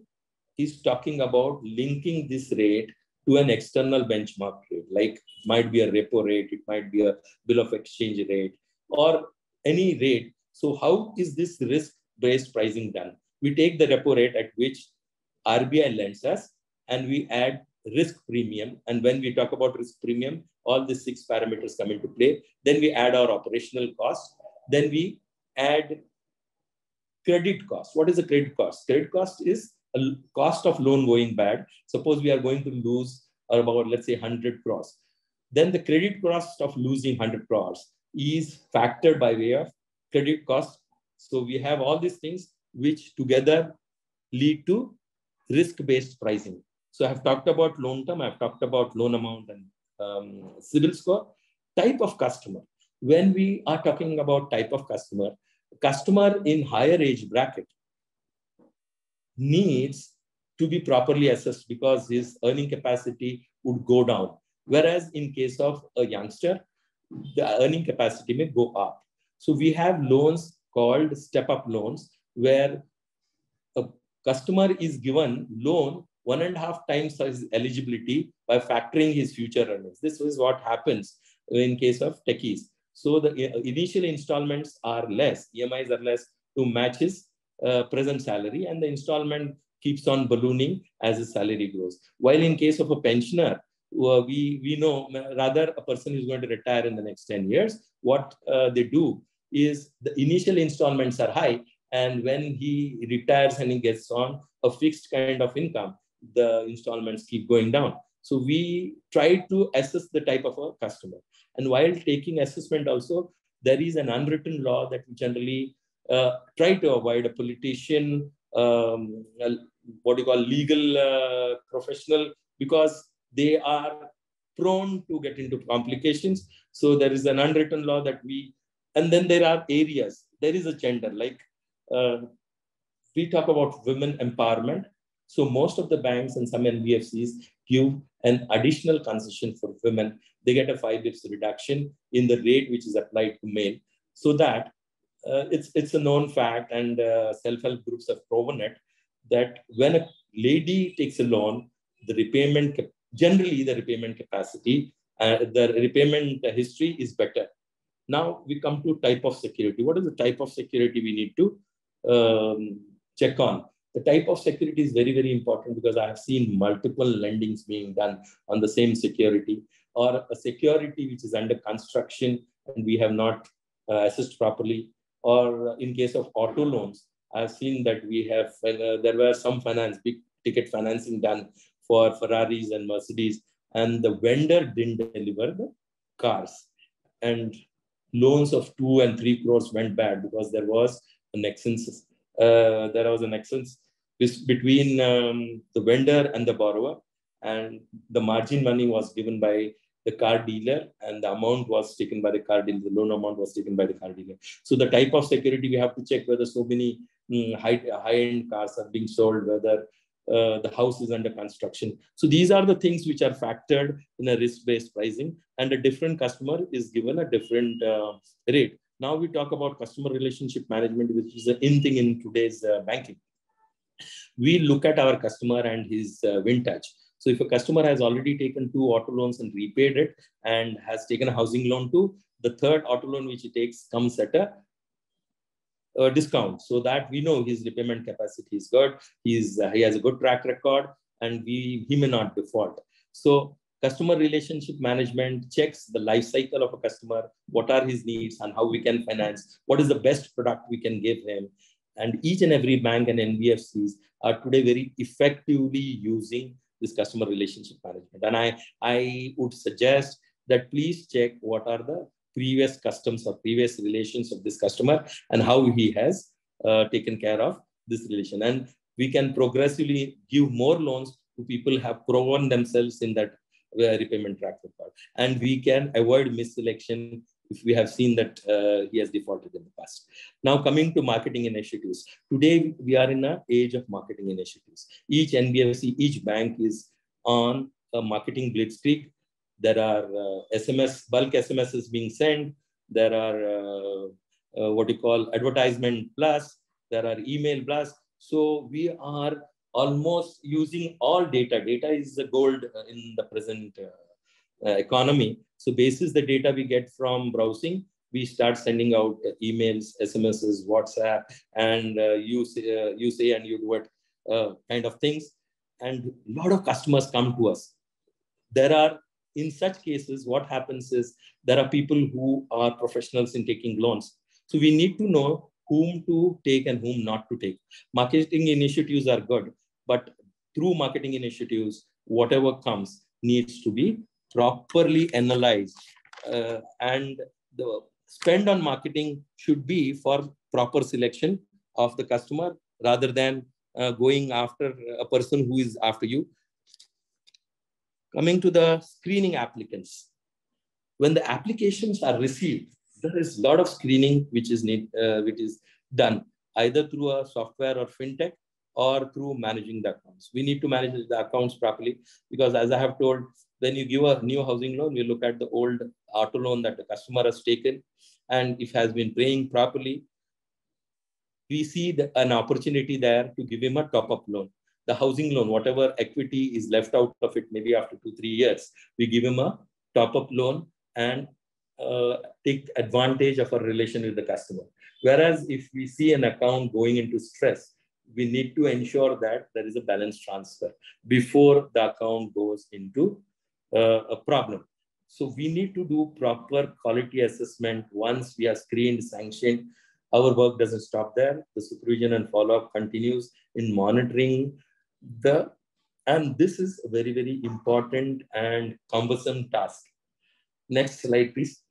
is talking about linking this rate to an external benchmark rate, like might be a repo rate, it might be a bill of exchange rate, or any rate. So how is this risk-based pricing done? We take the repo rate at which RBI lends us, and we add risk premium. And when we talk about risk premium, all these six parameters come into play. Then we add our operational cost. Then we add credit cost. What is the credit cost? Credit cost is a cost of loan going bad. Suppose we are going to lose about, let's say, 100 crores. Then the credit cost of losing 100 crores is factored by way of credit cost. So we have all these things which together lead to risk-based pricing. So I've talked about loan term, I've talked about loan amount and um, score. Type of customer. When we are talking about type of customer, customer in higher age bracket needs to be properly assessed because his earning capacity would go down. Whereas in case of a youngster, the earning capacity may go up. So we have loans called step-up loans where a customer is given loan one and a half times his eligibility by factoring his future earnings. This is what happens in case of techies. So the initial installments are less, EMIs are less to match his uh, present salary and the installment keeps on ballooning as his salary grows. While in case of a pensioner, uh, we, we know rather a person is going to retire in the next 10 years, what uh, they do is the initial installments are high. And when he retires and he gets on a fixed kind of income, the installments keep going down. So we try to assess the type of a customer. And while taking assessment also, there is an unwritten law that we generally uh, try to avoid a politician, um, what you call legal uh, professional, because they are prone to get into complications. So there is an unwritten law that we, and then there are areas. There is a gender, like uh, we talk about women empowerment. So most of the banks and some NBFCs give an additional concession for women. They get a five bips reduction in the rate which is applied to male, so that uh, it's it's a known fact, and uh, self-help groups have proven it that when a lady takes a loan, the repayment generally the repayment capacity, uh, the repayment history is better. Now we come to type of security. What is the type of security we need to um, check on? The type of security is very, very important because I have seen multiple lendings being done on the same security or a security which is under construction and we have not uh, assessed properly. Or in case of auto loans, I've seen that we have, uh, there were some finance, big ticket financing done for Ferraris and Mercedes, and the vendor didn't deliver the cars. And loans of two and three crores went bad because there was an excess uh, there was an excess between um, the vendor and the borrower, and the margin money was given by the car dealer and the amount was taken by the car dealer, the loan amount was taken by the car dealer. So the type of security we have to check whether so many mm, high, high-end cars are being sold, whether uh, the house is under construction. So these are the things which are factored in a risk-based pricing and a different customer is given a different uh, rate. Now we talk about customer relationship management, which is the in thing in today's uh, banking. We look at our customer and his uh, vintage. So if a customer has already taken two auto loans and repaid it and has taken a housing loan too, the third auto loan which he takes comes at a, a discount so that we know his repayment capacity is good. He's, uh, he has a good track record and we, he may not default. So customer relationship management checks the life cycle of a customer what are his needs and how we can finance what is the best product we can give him and each and every bank and nbfcs are today very effectively using this customer relationship management and i i would suggest that please check what are the previous customs or previous relations of this customer and how he has uh, taken care of this relation and we can progressively give more loans to people who have proven themselves in that repayment track record. And we can avoid misselection if we have seen that uh, he has defaulted in the past. Now coming to marketing initiatives. Today we are in an age of marketing initiatives. Each NBFC, each bank is on a marketing blitzkrieg. There are uh, SMS, bulk SMSs being sent. There are uh, uh, what you call advertisement plus. There are email plus. So we are almost using all data. Data is the gold uh, in the present uh, uh, economy. So basis the data we get from browsing, we start sending out emails, SMSs, WhatsApp, and uh, you, say, uh, you say and you do what uh, kind of things. And a lot of customers come to us. There are, in such cases, what happens is there are people who are professionals in taking loans. So we need to know whom to take and whom not to take. Marketing initiatives are good, but through marketing initiatives, whatever comes needs to be properly analyzed. Uh, and the spend on marketing should be for proper selection of the customer rather than uh, going after a person who is after you. Coming to the screening applicants. When the applications are received, there is a lot of screening which is need, uh, which is done either through a software or fintech or through managing the accounts. We need to manage the accounts properly because as I have told, when you give a new housing loan, you look at the old auto loan that the customer has taken and if has been paying properly, we see the, an opportunity there to give him a top-up loan. The housing loan, whatever equity is left out of it, maybe after two, three years, we give him a top-up loan and uh, take advantage of our relation with the customer. Whereas if we see an account going into stress, we need to ensure that there is a balance transfer before the account goes into uh, a problem. So we need to do proper quality assessment once we are screened, sanctioned. Our work doesn't stop there. The supervision and follow-up continues in monitoring the, and this is a very, very important and cumbersome task. Next slide, please.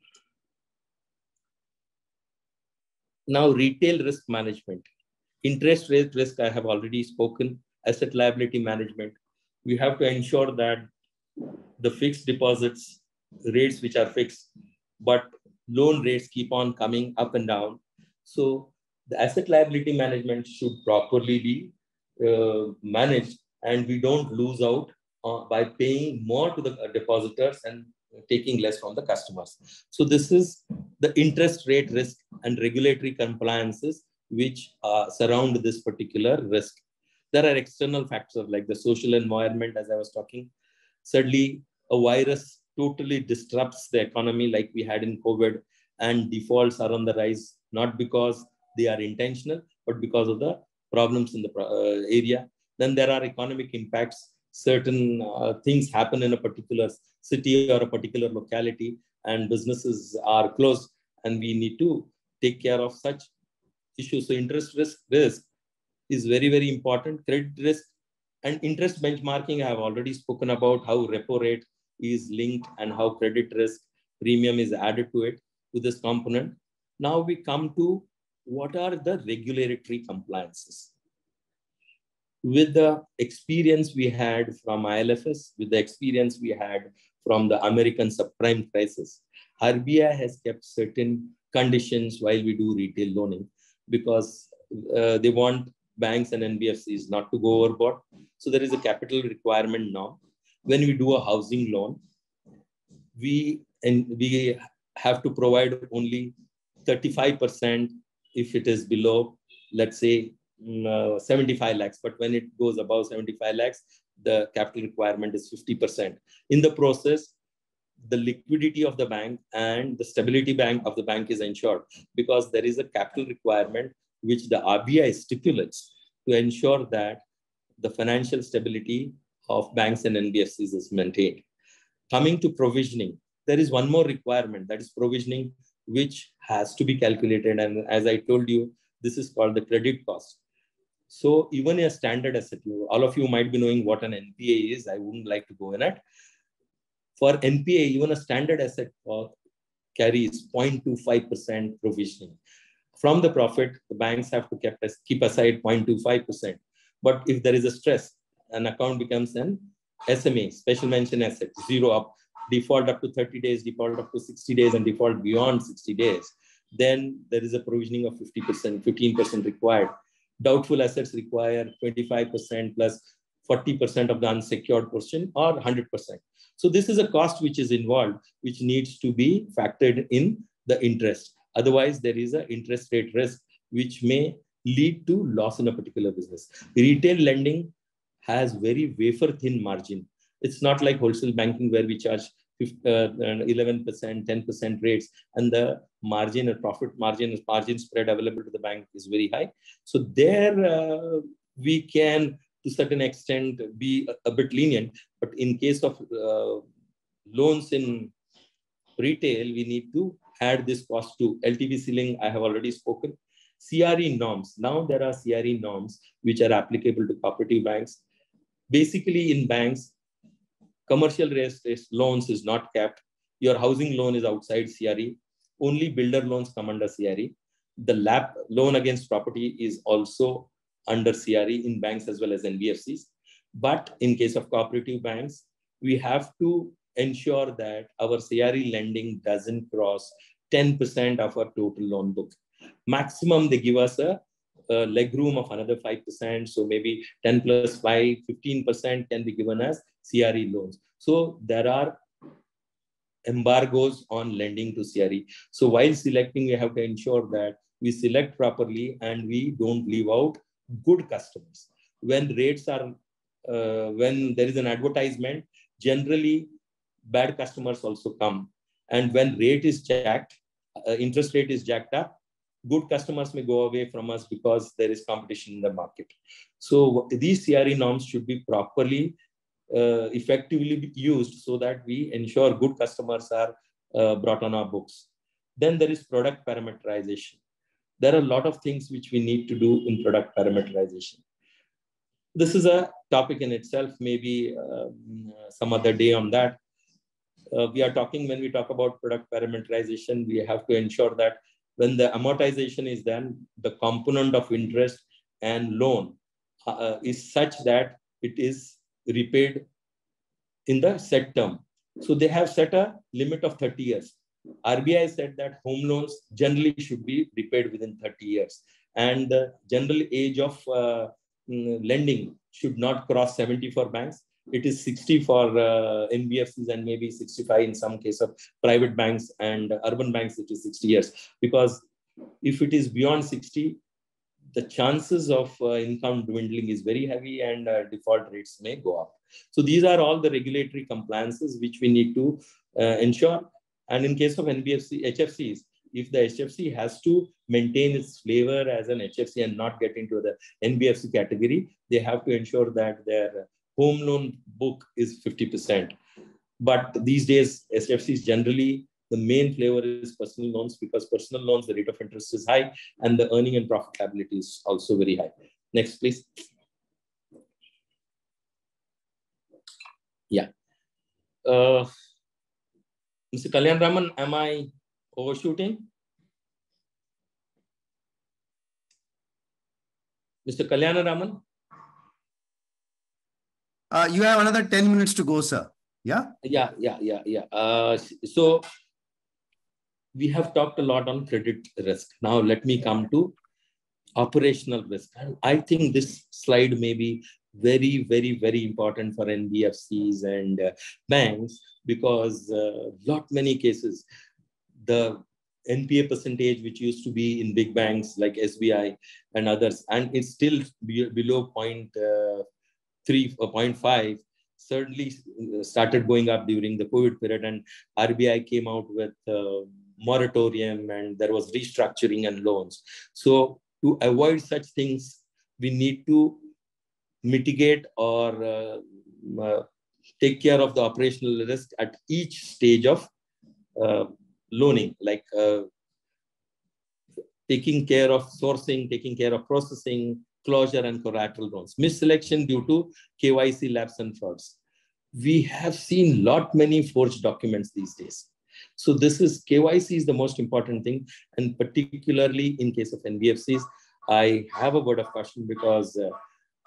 Now, retail risk management. Interest rate risk, I have already spoken. Asset liability management. We have to ensure that the fixed deposits rates which are fixed, but loan rates keep on coming up and down. So the asset liability management should properly be uh, managed and we don't lose out uh, by paying more to the depositors and taking less from the customers. So this is the interest rate risk and regulatory compliances which uh, surround this particular risk. There are external factors like the social environment, as I was talking. Suddenly, a virus totally disrupts the economy like we had in COVID, and defaults are on the rise, not because they are intentional, but because of the problems in the uh, area. Then there are economic impacts. Certain uh, things happen in a particular city or a particular locality, and businesses are closed, and we need to take care of such issues. So interest risk risk is very, very important. Credit risk and interest benchmarking, I have already spoken about how repo rate is linked and how credit risk premium is added to it, to this component. Now we come to what are the regulatory compliances. With the experience we had from IL&FS, with the experience we had from the American subprime crisis, RBI has kept certain conditions while we do retail loaning because uh, they want banks and NBFCs not to go overboard. So there is a capital requirement now when we do a housing loan, we and we have to provide only 35% if it is below, let's say, mm, uh, 75 lakhs. But when it goes above 75 lakhs, the capital requirement is 50%. In the process, the liquidity of the bank and the stability bank of the bank is ensured because there is a capital requirement which the RBI stipulates to ensure that the financial stability of banks and NBFCs is maintained. Coming to provisioning, there is one more requirement that is provisioning, which has to be calculated. And as I told you, this is called the credit cost. So even a standard asset, all of you might be knowing what an NPA is. I wouldn't like to go in it. For NPA, even a standard asset uh, carries 0.25% provisioning. From the profit, the banks have to keep aside 0.25%. But if there is a stress, an account becomes an SMA, special mention asset, zero up, default up to 30 days, default up to 60 days, and default beyond 60 days, then there is a provisioning of 50%, 15% required. Doubtful assets require 25% plus 40% of the unsecured portion or 100%. So this is a cost which is involved, which needs to be factored in the interest. Otherwise, there is an interest rate risk, which may lead to loss in a particular business. Retail lending has very wafer thin margin. It's not like wholesale banking where we charge 11%, 10% rates, and the margin or profit margin, margin spread available to the bank is very high. So there uh, we can, to certain extent, be a, a, bit lenient. But in case of uh, loans in retail, we need to add this cost to LTV ceiling. I have already spoken. CRE norms. Now there are CRE norms which are applicable to cooperative banks basically in banks, commercial real estate loans is not capped. Your housing loan is outside CRE. Only builder loans come under CRE. The LAP loan against property is also under CRE in banks as well as NBFCs. But in case of cooperative banks, we have to ensure that our CRE lending doesn't cross 10% of our total loan book. Maximum, they give us a a leg room of another 5%. So maybe 10 plus 5, 15% can be given as CRE loans. So there are embargoes on lending to CRE. So while selecting, we have to ensure that we select properly and we don't leave out good customers. When rates are, uh, when there is an advertisement, generally bad customers also come. And when rate is jacked, uh, interest rate is jacked up, good customers may go away from us because there is competition in the market. So these CRE norms should be properly, uh, effectively used so that we ensure good customers are uh, brought on our books. Then there is product parameterization. There are a lot of things which we need to do in product parameterization. This is a topic in itself, maybe um, some other day on that. Uh, we are talking when we talk about product parameterization, we have to ensure that when the amortization is done, the component of interest and loan uh, is such that it is repaid in the set term. So they have set a limit of 30 years. RBI said that home loans generally should be repaid within 30 years. And the general age of uh, mm, lending should not cross 70 for banks it is 60 for uh, NBFCs and maybe 65 in some case of private banks and urban banks, it is 60 years. Because if it is beyond 60, the chances of uh, income dwindling is very heavy and uh, default rates may go up. So these are all the regulatory compliances which we need to uh, ensure. And in case of NBFC, HFCs, if the HFC has to maintain its flavor as an HFC and not get into the NBFC category, they have to ensure that their home loan book is 50%. But these days, HFCs generally, the main flavor is personal loans because personal loans, the rate of interest is high and the earning and profitability is also very high. Next, please. Yeah. Uh, Mr. Kalyan Raman, am I overshooting? Mr. Kalyan Raman? Uh, you have another 10 minutes to go, sir. Yeah? Yeah, yeah, yeah, yeah. Uh, so we have talked a lot on credit risk. Now let me come to operational risk. And I think this slide may be very, very, very important for NBFCs and uh, banks because uh, lot many cases, the NPA percentage, which used to be in big banks like SBI and others, and it's still below point uh, 3.5 certainly uh, started going up during the COVID period, and RBI came out with a moratorium and there was restructuring and loans. So, to avoid such things, we need to mitigate or uh, uh, take care of the operational risk at each stage of uh, loaning, like uh, taking care of sourcing, taking care of processing, closure and collateral loans. Misselection due to KYC lapse and frauds. We have seen lot many forged documents these days. So this is KYC is the most important thing. And particularly in case of NBFCs, I have a word of caution because uh,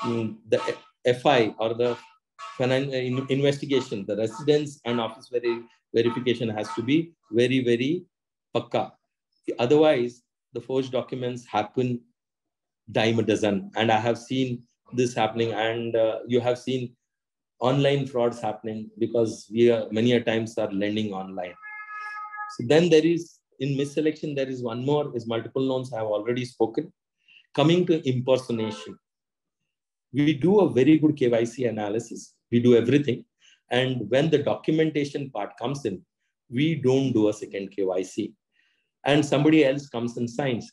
mm, the FI or the investigation, the residence and office veri verification has to be very, very pakka. Otherwise, the forged documents happen dime a dozen. And I have seen this happening, and uh, you have seen online frauds happening because we are many a times are lending online. So then there is in misselection, there is one more is multiple loans. I have already spoken. Coming to impersonation, we do a very good KYC analysis. We do everything. And when the documentation part comes in, we don't do a second KYC. And somebody else comes and signs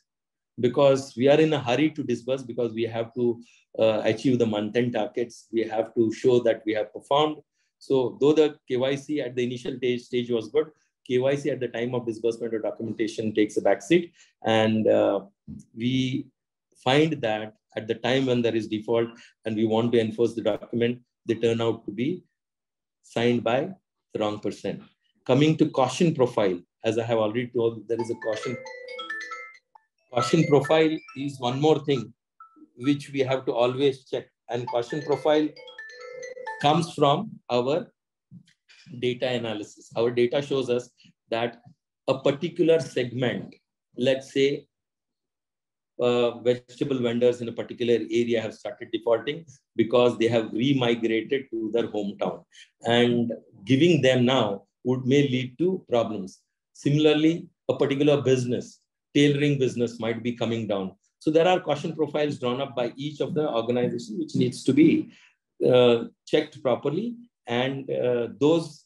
because we are in a hurry to disburse because we have to uh, achieve the month-end targets. We have to show that we have performed. So though the KYC at the initial stage, stage was good, KYC at the time of disbursement or documentation takes a backseat. And uh, we find that at the time when there is default and we want to enforce the document, they turn out to be signed by the wrong person. Coming to caution profile, as I have already told, there is a caution Caution profile is one more thing which we have to always check. And caution profile comes from our data analysis. Our data shows us that a particular segment, let's say uh, vegetable vendors in a particular area have started defaulting because they have remigrated to their hometown. And giving them now would may lead to problems. Similarly, a particular business tailoring business might be coming down. So there are caution profiles drawn up by each of the organizations, which needs to be uh, checked properly. And uh, those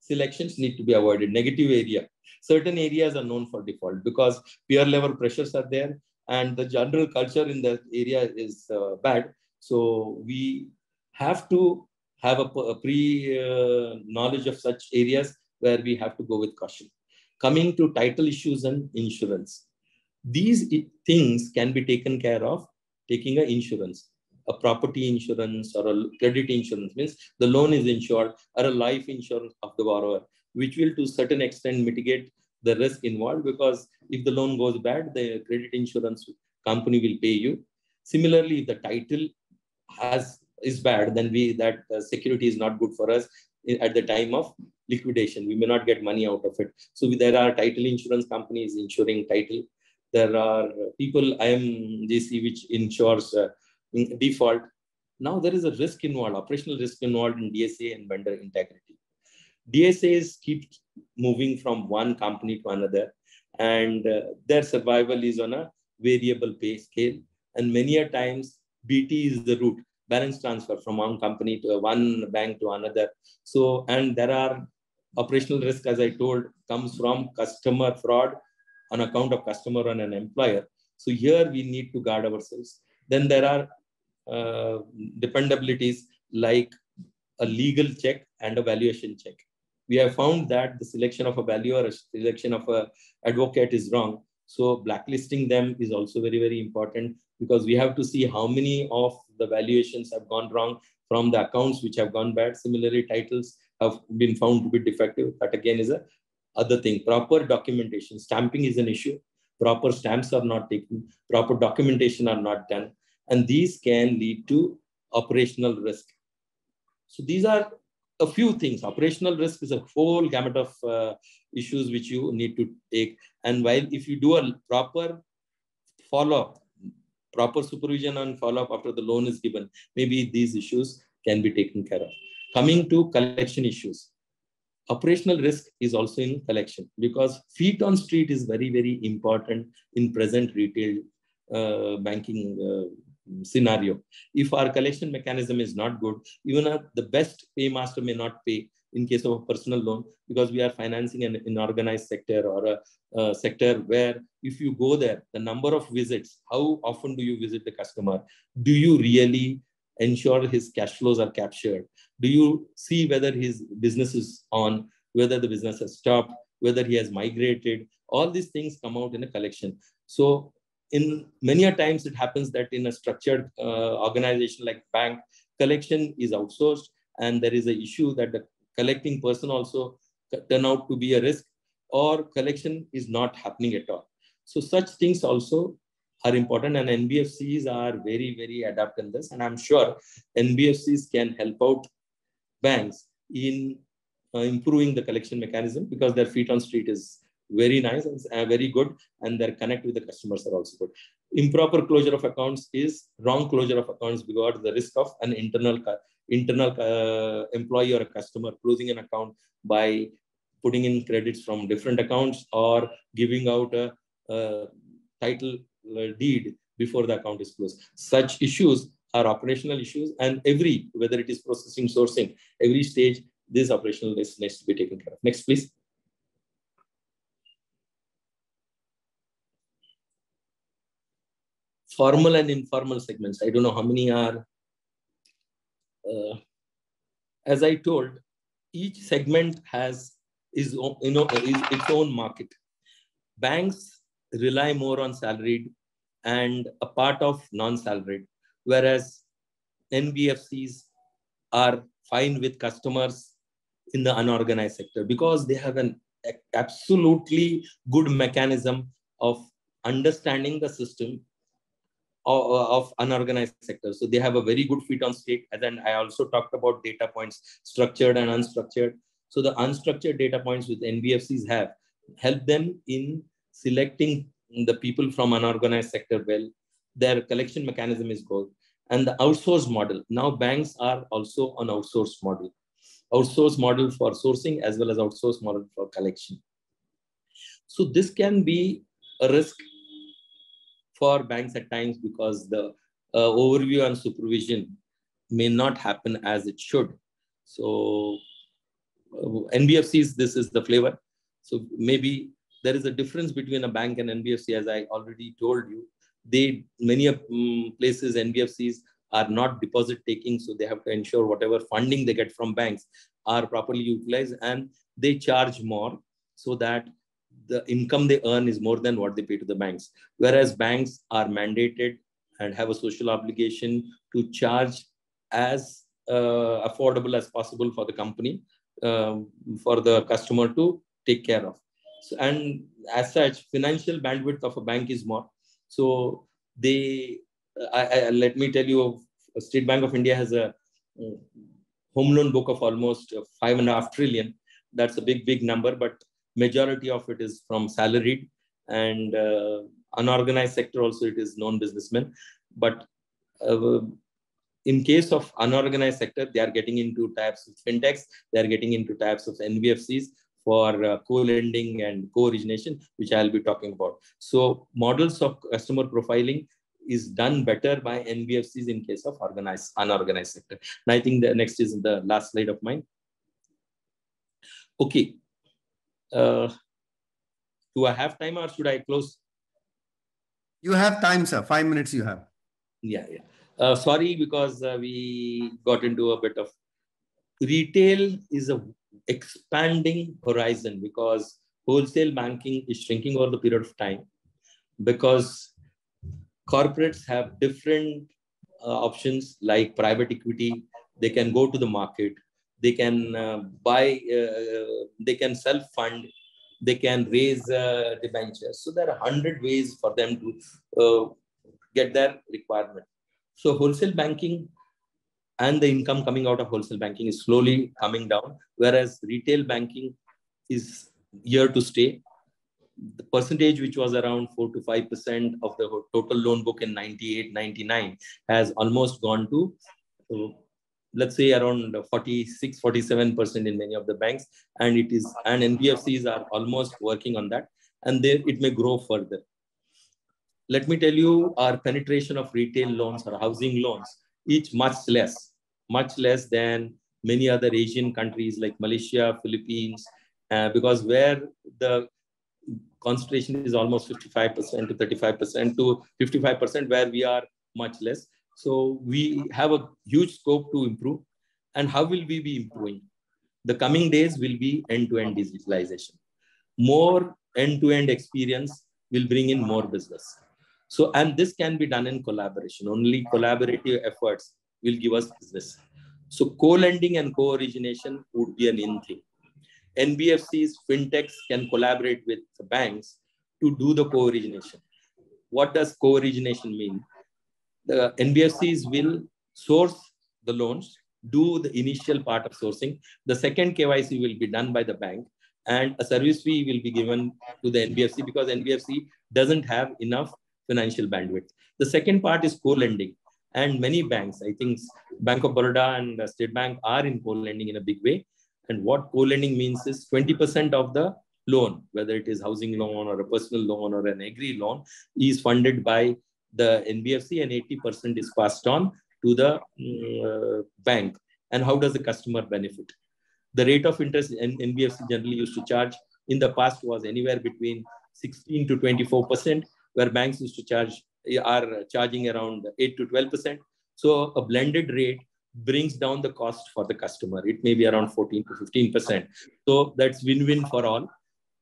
selections need to be avoided. Negative area. Certain areas are known for default because peer level pressures are there and the general culture in that area is uh, bad. So we have to have a, a pre uh, knowledge of such areas where we have to go with caution. Coming to title issues and insurance. These things can be taken care of taking an insurance a property insurance or a credit insurance means the loan is insured or a life insurance of the borrower, which will to certain extent mitigate the risk involved because if the loan goes bad, the credit insurance company will pay you. Similarly, if the title has is bad, then we that uh, security is not good for us at the time of liquidation. We may not get money out of it. So there are title insurance companies insuring title. There are people IMGC which insures uh, default. Now there is a risk involved, operational risk involved in DSA and vendor integrity. DSAs keep moving from one company to another, and uh, their survival is on a variable pay scale. And many a times, BT is the route, balance transfer from one company to one bank to another. So, and there are operational risk, as I told, comes from customer fraud on account of customer and an employer. So here we need to guard ourselves. Then there are uh, dependabilities like a legal check and a valuation check. We have found that the selection of a valuer or selection of a advocate is wrong. So blacklisting them is also very, very important because we have to see how many of the valuations have gone wrong from the accounts which have gone bad. Similarly, titles have been found to be defective. That again is a other thing. Proper documentation. Stamping is an issue. Proper stamps are not taken. Proper documentation are not done and these can lead to operational risk. So these are a few things. Operational risk is a whole gamut of uh, issues which you need to take. And while if you do a proper follow-up, proper supervision and follow-up after the loan is given, maybe these issues can be taken care of. Coming to collection issues. Operational risk is also in collection because feet on street is very, very important in present retail uh, banking uh, scenario. If our collection mechanism is not good, even the best paymaster may not pay in case of a personal loan because we are financing an inorganized sector or a, a, sector where if you go there, the number of visits, how often do you visit the customer? Do you really ensure his cash flows are captured? Do you see whether his business is on, whether the business has stopped, whether he has migrated? All these things come out in a collection. So in many a times it happens that in a structured uh, organization like bank collection is outsourced and there is an issue that the collecting person also turn out to be a risk or collection is not happening at all so such things also are important and nbfcs are very very adept in this. And i'm sure nbfcs can help out banks in uh, improving the collection mechanism because their feet on street is very nice and uh, very good and their connect with the customers are also good. Improper closure of accounts is wrong closure of accounts because the risk of an internal internal uh, employee or a customer closing an account by putting in credits from different accounts or giving out a, a title deed before the account is closed such issues are operational issues and every whether it is processing sourcing every stage this operational risk needs to be taken care of next please formal and informal segments. I don't know how many are. Uh, as I told, each segment has is you know is its own market. Banks rely more on salaried and a part of non-salaried, whereas NBFCs are fine with customers in the unorganized sector because they have an absolutely good mechanism of understanding the system of unorganized sector. So they have a very good feet on street. And then I also talked about data points, structured and unstructured. So the unstructured data points with NBFCs have helped them in selecting the people from unorganized sector well. Their collection mechanism is good. And the outsource model. Now banks are also on outsource model. Outsource model for sourcing as well as outsource model for collection. So this can be a risk for banks at times because the uh, overview and supervision may not happen as it should. So NBFCs, this is the flavor. So maybe there is a difference between a bank and NBFC, as I already told you. They many um, places NBFCs are not deposit taking, so they have to ensure whatever funding they get from banks are properly utilized, and they charge more so that the income they earn is more than what they pay to the banks. Whereas banks are mandated and have a social obligation to charge as uh, affordable as possible for the company um, for the customer to take care of. So, and as such, financial bandwidth of a bank is more. So they, I, I, let me tell you, State Bank of India has a uh, home loan book of almost five and a half trillion. That's a big, big number, but majority of it is from salaried and uh, unorganized sector also it is non-businessmen. But uh, in case of unorganized sector, they are getting into types of fintechs, they are getting into types of NBFCs for uh, co-lending and co-origination, which I'll be talking about. So models of customer profiling is done better by NBFCs in case of organized, unorganized sector. And I think the next is the last slide of mine. Okay. Uh, do I have time or should I close? You have time, sir. Five minutes you have. Yeah, yeah. Uh, sorry, because uh, we got into a bit of retail is a expanding horizon because wholesale banking is shrinking over the period of time because corporates have different uh, options like private equity. They can go to the market. They can uh, buy uh, they can self fund they can raise uh, debentures. So there are 100 ways for them to uh, get their requirement. So wholesale banking and the income coming out of wholesale banking is slowly coming down, whereas retail banking is here to stay. The percentage, which was around 4 to 5% of the total loan book in 98, 99, has almost gone to, let's say, around 46, 47% in many of the banks. And it is, and NBFCs are almost working on that. And it may grow further let me tell you our penetration of retail loans or housing loans each much less much less than many other asian countries like malaysia philippines uh, because where the concentration is almost 55% to 35% to 55% where we are much less. So we have a huge scope to improve. And how will we be improving? The coming days will be end-to-end digitalization. More end-to-end experience will bring in more business. So, and this can be done in collaboration. Only collaborative efforts will give us business. So, co-lending and co-origination would be an in thing. NBFCs, fintechs can collaborate with the banks to do the co-origination. What does co-origination mean? The NBFCs will source the loans, do the initial part of sourcing. The second KYC will be done by the bank and a service fee will be given to the NBFC because NBFC doesn't have enough financial bandwidth. The second part is co-lending. And many banks, I think Bank of Baroda and State Bank are in co-lending in a big way. And what co-lending means is 20% of the loan, whether it is housing loan or a personal loan or an agri loan, is funded by the NBFC and 80% is passed on to the uh, bank. And how does the customer benefit? The rate of interest NBFC generally used to charge in the past was anywhere between 16 to 24% where banks used to charge are charging around 8 to 12 percent. So a blended rate brings down the cost for the customer. It may be around 14 to 15 percent. So that's win-win for all.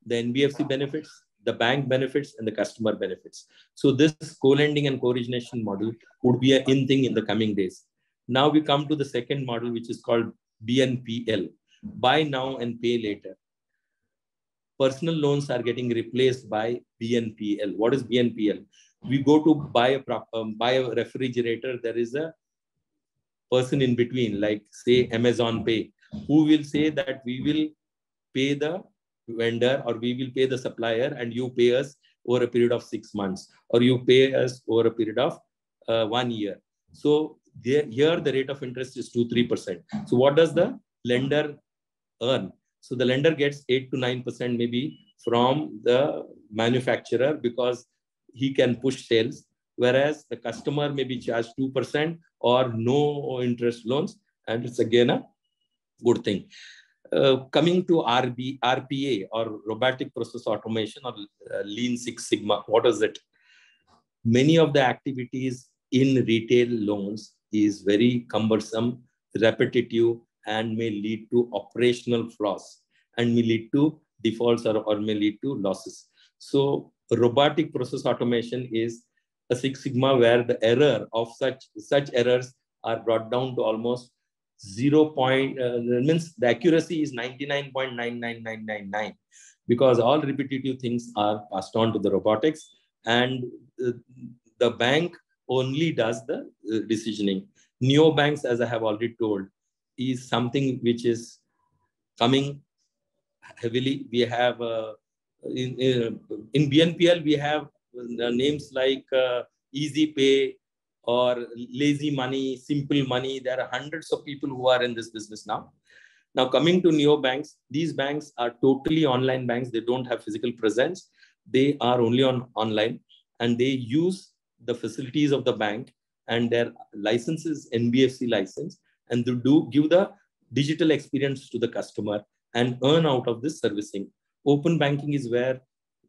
The NBFC benefits, the bank benefits, and the customer benefits. So this co-lending and co-origination model would be a in thing in the coming days. Now we come to the second model, which is called BNPL, buy now and pay later personal loans are getting replaced by BNPL. What is BNPL? We go to buy a, um, buy a refrigerator, there is a person in between, like say Amazon Pay, who will say that we will pay the vendor or we will pay the supplier and you pay us over a period of six months or you pay us over a period of uh, one year. So here the rate of interest is 2-3%. So what does the lender earn? So the lender gets 8 to 9% maybe from the manufacturer because he can push sales, whereas the customer may be charged 2% or no interest loans. And it's again a good thing. Uh, coming to RB, RPA or robotic process automation or uh, Lean Six Sigma, what is it? Many of the activities in retail loans is very cumbersome, repetitive, and may lead to operational flaws and may lead to defaults or, or may lead to losses. So robotic process automation is a Six Sigma where the error of such, such errors are brought down to almost 0. Point, uh, means the accuracy is 99.99999 because all repetitive things are passed on to the robotics and uh, the bank only does the uh, decisioning. Neobanks, as I have already told, is something which is coming heavily. We have uh, in, in, in BNPL, we have uh, names like uh, Easy Pay or Lazy Money, Simple Money. There are hundreds of people who are in this business now. Now, coming to neobanks, these banks are totally online banks. They don't have physical presence. They are only on online and they use the facilities of the bank and their licenses NBFC license and they do give the digital experience to the customer and earn out of this servicing. Open banking is where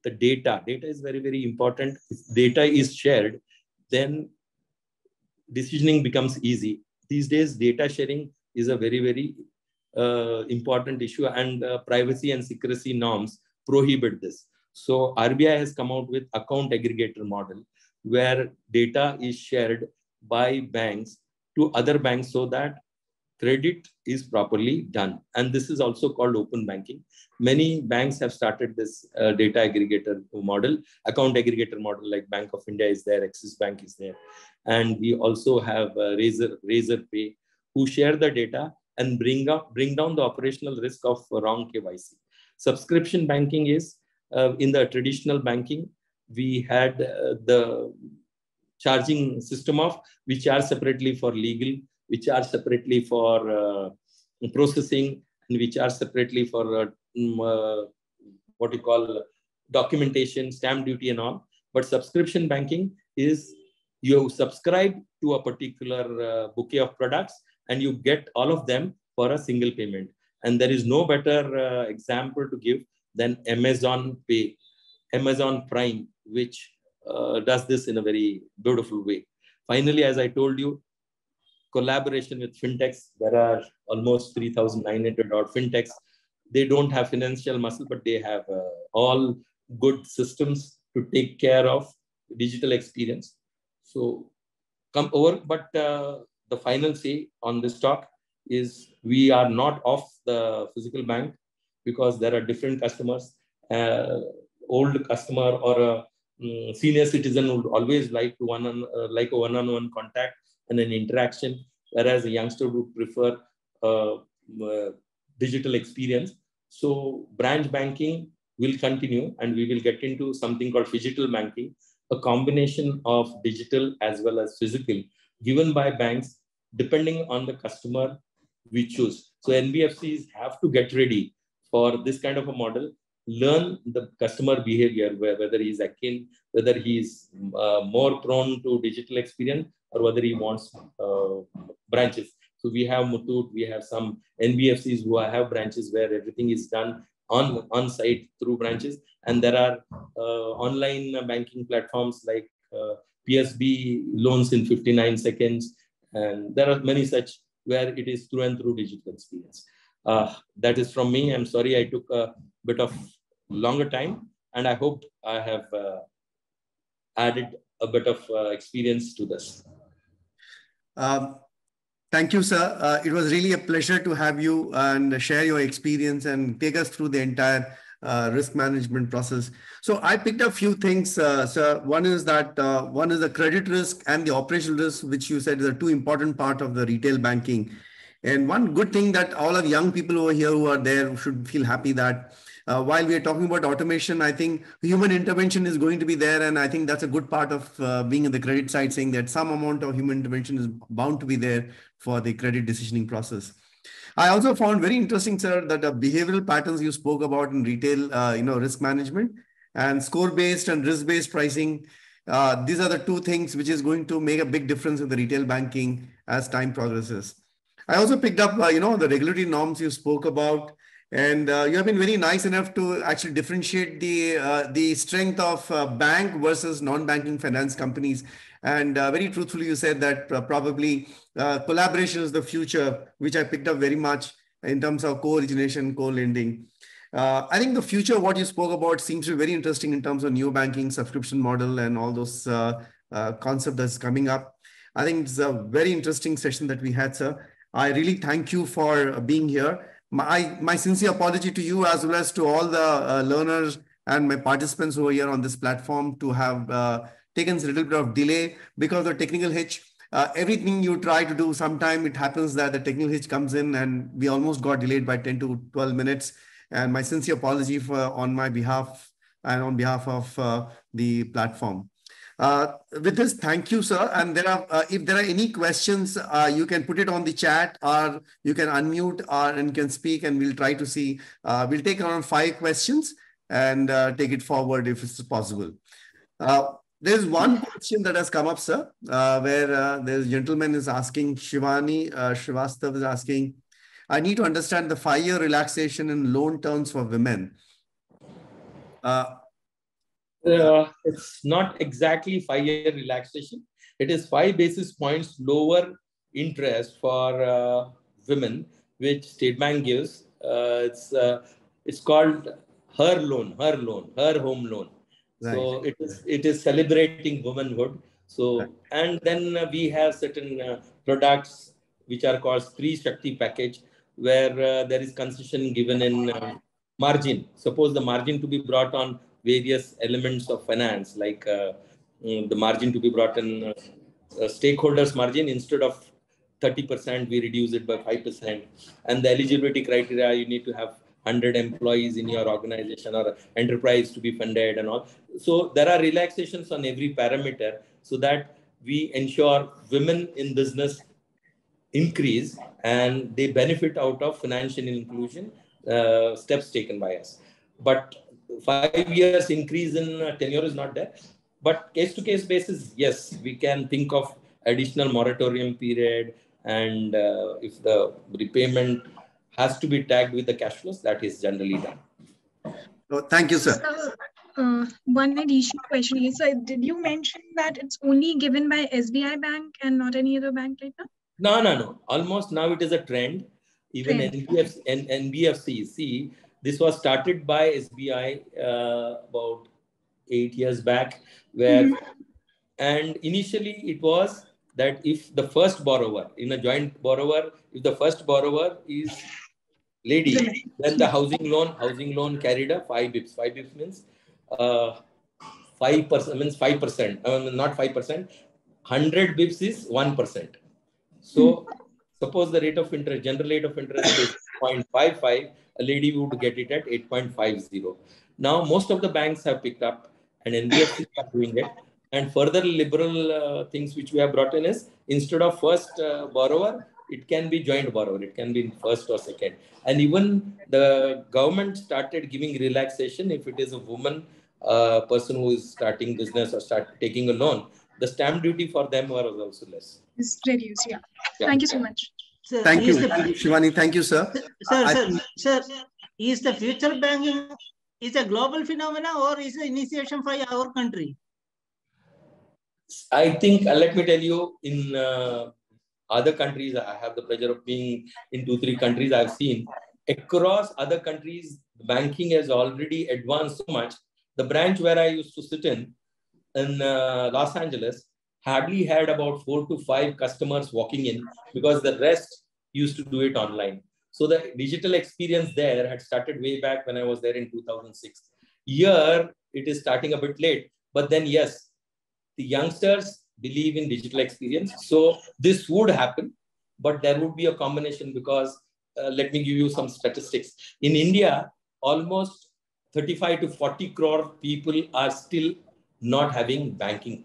the data, data is very, very important. If data is shared, then decisioning becomes easy. These days, data sharing is a very, very uh, important issue and uh, privacy and secrecy norms prohibit this. So RBI has come out with account aggregator model where data is shared by banks to other banks so that credit is properly done. And this is also called open banking. Many banks have started this uh, data aggregator model, account aggregator model like Bank of India is there, Axis Bank is there. And we also have uh, Razor, Razorpay who share the data and bring up bring down the operational risk of wrong KYC. Subscription banking is uh, in the traditional banking, we had uh, the charging system of we charge separately for legal, we charge separately for uh, processing, and we charge separately for uh, mm, uh, what you call documentation, stamp duty, and all. But subscription banking is you subscribe to a particular bouquet of products and you get all of them for a single payment. And there is no better example to give than Amazon Pay, Amazon Prime, which uh, does this in a very beautiful way. Finally, as I told you, collaboration with fintechs. There are almost 3,900 odd fintechs. They don't have financial muscle, but they have uh, all good systems to take care of digital experience. So come over, but uh, the final say on this talk is we are not off the physical bank because there are different customers. Uh, old customer or a um, senior citizen would always like to one on, uh, like a one-on-one contact and an interaction, whereas a youngster would prefer uh, uh, digital experience. So branch banking will continue and we will get into something called digital banking, a combination of digital as well as physical given by banks depending on the customer we choose. So NBFCs have to get ready for this kind of a model learn the customer behavior, whether he's a kid, whether he's uh, more prone to digital experience, or whether he wants uh, branches. So we have Muthoot, we have some NBFCs who have branches where everything is done on, on site through branches. And there are uh, online banking platforms like uh, PSB loans in 59 seconds. And there are many such where it is through and through digital experience. Uh, that is from me. I'm sorry I took a bit of longer time. And I hope I have uh, added a bit of uh, experience to this. Um, thank you, sir. Uh, it was really a pleasure to have you and share your experience and take us through the entire uh, risk management process. So I picked up a few things, uh, sir. One is that uh, one is the credit risk and the operational risk, which you said is a two important part of the retail banking. And one good thing that all of young people over here who are there should feel happy that uh, while we are talking about automation, I think human intervention is going to be there. And I think that's a good part of uh, being in the credit side, saying that some amount of human intervention is bound to be there for the credit decisioning process. I also found very interesting, sir, that the behavioral patterns you spoke about in retail, uh, you know, risk management and score-based and risk-based pricing. Uh, these are the two things which is going to make a big difference in the retail banking as time progresses. I also picked up, uh, you know, the regulatory norms you spoke about And uh, you have been very nice enough to actually differentiate the uh, the strength of uh, bank versus non-banking finance companies. And uh, very truthfully, you said that uh, probably uh, collaboration is the future, which I picked up very much in terms of co-origination, co-lending. I think the future, what you spoke about, seems to be very interesting in terms of new banking subscription model and all those concept that's coming up. I think it's a very interesting session that we had, sir. I really thank you for being here. My, my sincere apology to you as well as to all the uh, learners and my participants who are here on this platform to have uh, taken a little bit of delay because of the technical hitch. Uh, everything you try to do, sometime it happens that the technical hitch comes in and we almost got delayed by 10 to 12 minutes. And my sincere apology for on my behalf and on behalf of uh, the platform. Uh, with this, thank you, sir. And there are, uh, if there are any questions, uh, you can put it on the chat or you can unmute or and can speak and we'll try to see. Uh, we'll take around five questions and uh, take it forward if it's possible. Uh, there's one question that has come up, sir, where there's a gentleman is asking, Shivani uh, Srivastav is asking, I need to understand the five-year relaxation in loan terms for women. Uh, uh, it's not exactly five year relaxation. It is five basis points lower interest for uh, women, which State Bank gives. Uh, it's uh, it's called her loan, her loan, her home loan. Right. So it is it is celebrating womanhood. So right. and then we have certain uh, products which are called Stree Shakti package, where uh, there is concession given in margin. Suppose the margin to be brought on various elements of finance, like uh, mm, the margin to be brought in, uh, stakeholders margin instead of 30%, we reduce it by 5%. And the eligibility criteria, you need to have 100 employees in your organization or enterprise to be funded and all. So there are relaxations on every parameter so that we ensure women in business increase and they benefit out of financial inclusion uh, steps taken by us. But five years increase in uh, tenure is not there. But case to case basis, yes, we can think of additional moratorium period. And uh, if the repayment has to be tagged with the cash flows, that is generally done. Oh, thank you, sir. So, uh, one additional question is, so did you mention that it's only given by SBI Bank and not any other bank right now? No, no, no. Almost now it is a trend. Even trend. NBFC, N, NBFC, see, this was started by SBI uh, about eight years back, where mm-hmm. and initially it was that if the first borrower in a joint borrower, if the first borrower is lady, then the housing loan, housing loan carried a five bips. Five bips means uh, five percent means five percent. Mean, not five percent. Hundred bips is one percent. So mm-hmm. suppose the rate of interest, general rate of interest is 0.55 a lady would get it at 8.50. Now, most of the banks have picked up and NBFCs are doing it. And further liberal uh, things which we have brought in is instead of first uh, borrower, it can be joint borrower. It can be first or second. And even the government started giving relaxation if it is a woman uh, person who is starting business or start taking a loan. The stamp duty for them was also less. It's reduced, yeah. yeah. Thank you so much. Sir, thank you. The, thank you, Shivani. Thank you, sir. Sir, I, sir, sir, is the future banking is a global phenomena or is the initiation for our country? I think, uh, let me tell you, in uh, other countries, I have the pleasure of being in two, three countries I've seen. Across other countries, banking has already advanced so much. The branch where I used to sit in, in uh, Los Angeles, hardly had about four to five customers walking in because the rest used to do it online. So the digital experience there had started way back when I was there in 2006. Here, it is starting a bit late. But then, yes, the youngsters believe in digital experience. So this would happen, but there would be a combination because uh, let me give you some statistics. In India, almost 35 to 40 crore people are still not having banking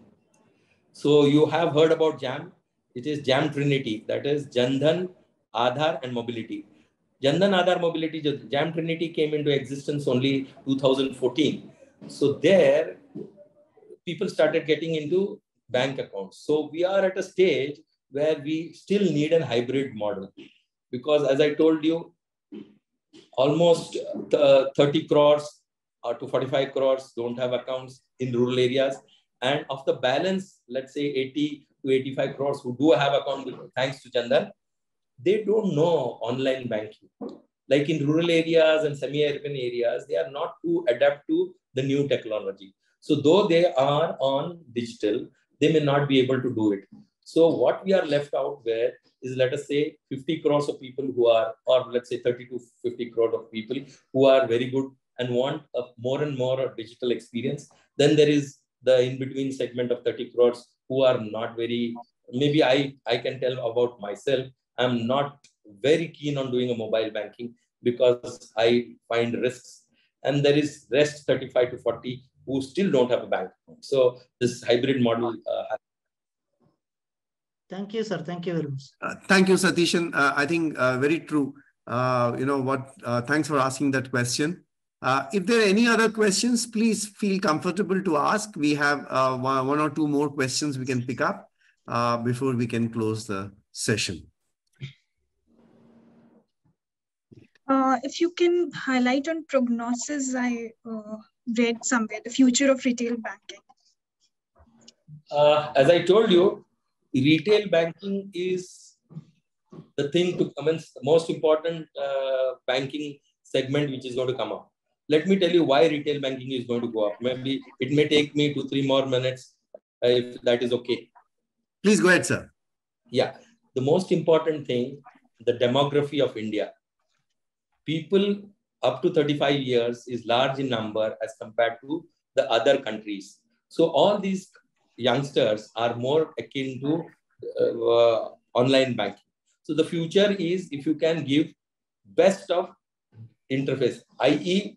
so you have heard about JAM. It is JAM Trinity. That is Jandhan, Aadhaar, and Mobility. Jandhan, Aadhaar, Mobility, JAM Trinity came into existence only 2014. So there, people started getting into bank accounts. So we are at a stage where we still need a hybrid model. Because as I told you, almost uh, 30 crores or to 45 crores don't have accounts in rural areas. And of the balance, let's say 80 to 85 crores who do have account thanks to Jandhan, they don't know online banking. Like in rural areas and semi-urban areas, they are not too adapt to the new technology. So though they are on digital, they may not be able to do it. So what we are left out with is let us say 50 crores of people who are, or let's say 30 to 50 crores of people who are very good and want a more and more digital experience. Then there is the in-between segment of 30 crores who are not very, maybe I, I can tell about myself. I'm not very keen on doing a mobile banking because I find risks. And there is rest 35 to 40 who still don't have a bank. account So this hybrid model uh, Thank you, sir. Thank you very much. Uh, thank you, Satishan. Uh, I think uh, very true. Uh, you know what? Uh, thanks for asking that question. Uh, if there are any other questions, please feel comfortable to ask. We have uh, one, one, or two more questions we can pick up uh, before we can close the session. Uh, if you can highlight on prognosis, I read somewhere the future of retail banking. as I told you, retail banking is the thing to commence the most important uh, banking segment which is going to come up. Let me tell you why retail banking is going to go up. Maybe it may take me two, three more minutes uh, if that is okay. Please go ahead, sir. Yeah. The most important thing, the demography of India. People up to 35 years is large in number as compared to the other countries. So all these youngsters are more akin to uh, online banking. So the future is if you can give best of interface, i.e.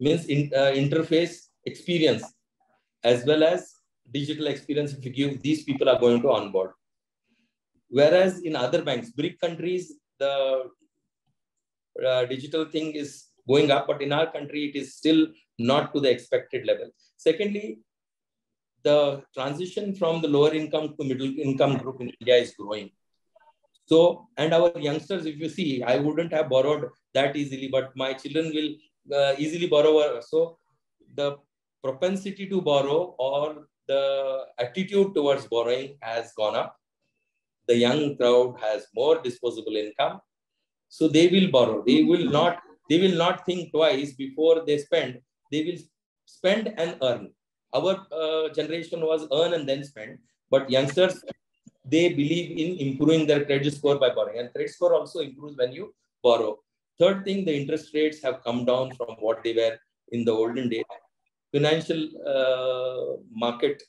means in, uh, interface experience as well as digital experience if you give these people are going to onboard. Whereas in other banks, BRIC countries, the uh, digital thing is going up, but in our country, it is still not to the expected level. Secondly, the transition from the lower income to middle income group in India is growing. So, and our youngsters, if you see, I wouldn't have borrowed that easily, but my children will uh, easily borrow. So, the propensity to borrow or the attitude towards borrowing has gone up. The young crowd has more disposable income. So, they will borrow. They will not, they will not think twice before they spend. They will spend and earn. Our uh, generation was earn and then spend, but youngsters, they believe in improving their credit score by borrowing. And credit score also improves when you borrow. Third thing, the interest rates have come down from what they were in the olden days. Financial uh, market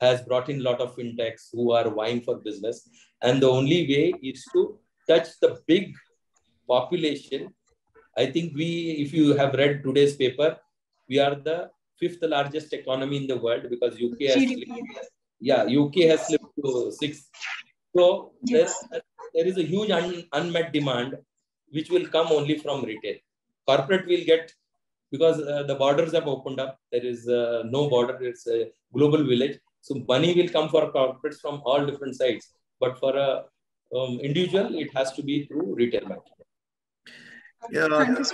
has brought in a lot of fintechs who are vying for business. And the only way is to touch the big population. I think we, if you have read today's paper, we are the fifth largest economy in the world because UK has slipped, yeah UK has slipped to sixth. So yes. there, there is a huge un, unmet demand which will come only from retail. Corporate will get because uh, the borders have opened up. There is uh, no border. It's a global village. So money will come for corporates from all different sides. But for a um, individual, it has to be through retail banking. Yeah, thank you,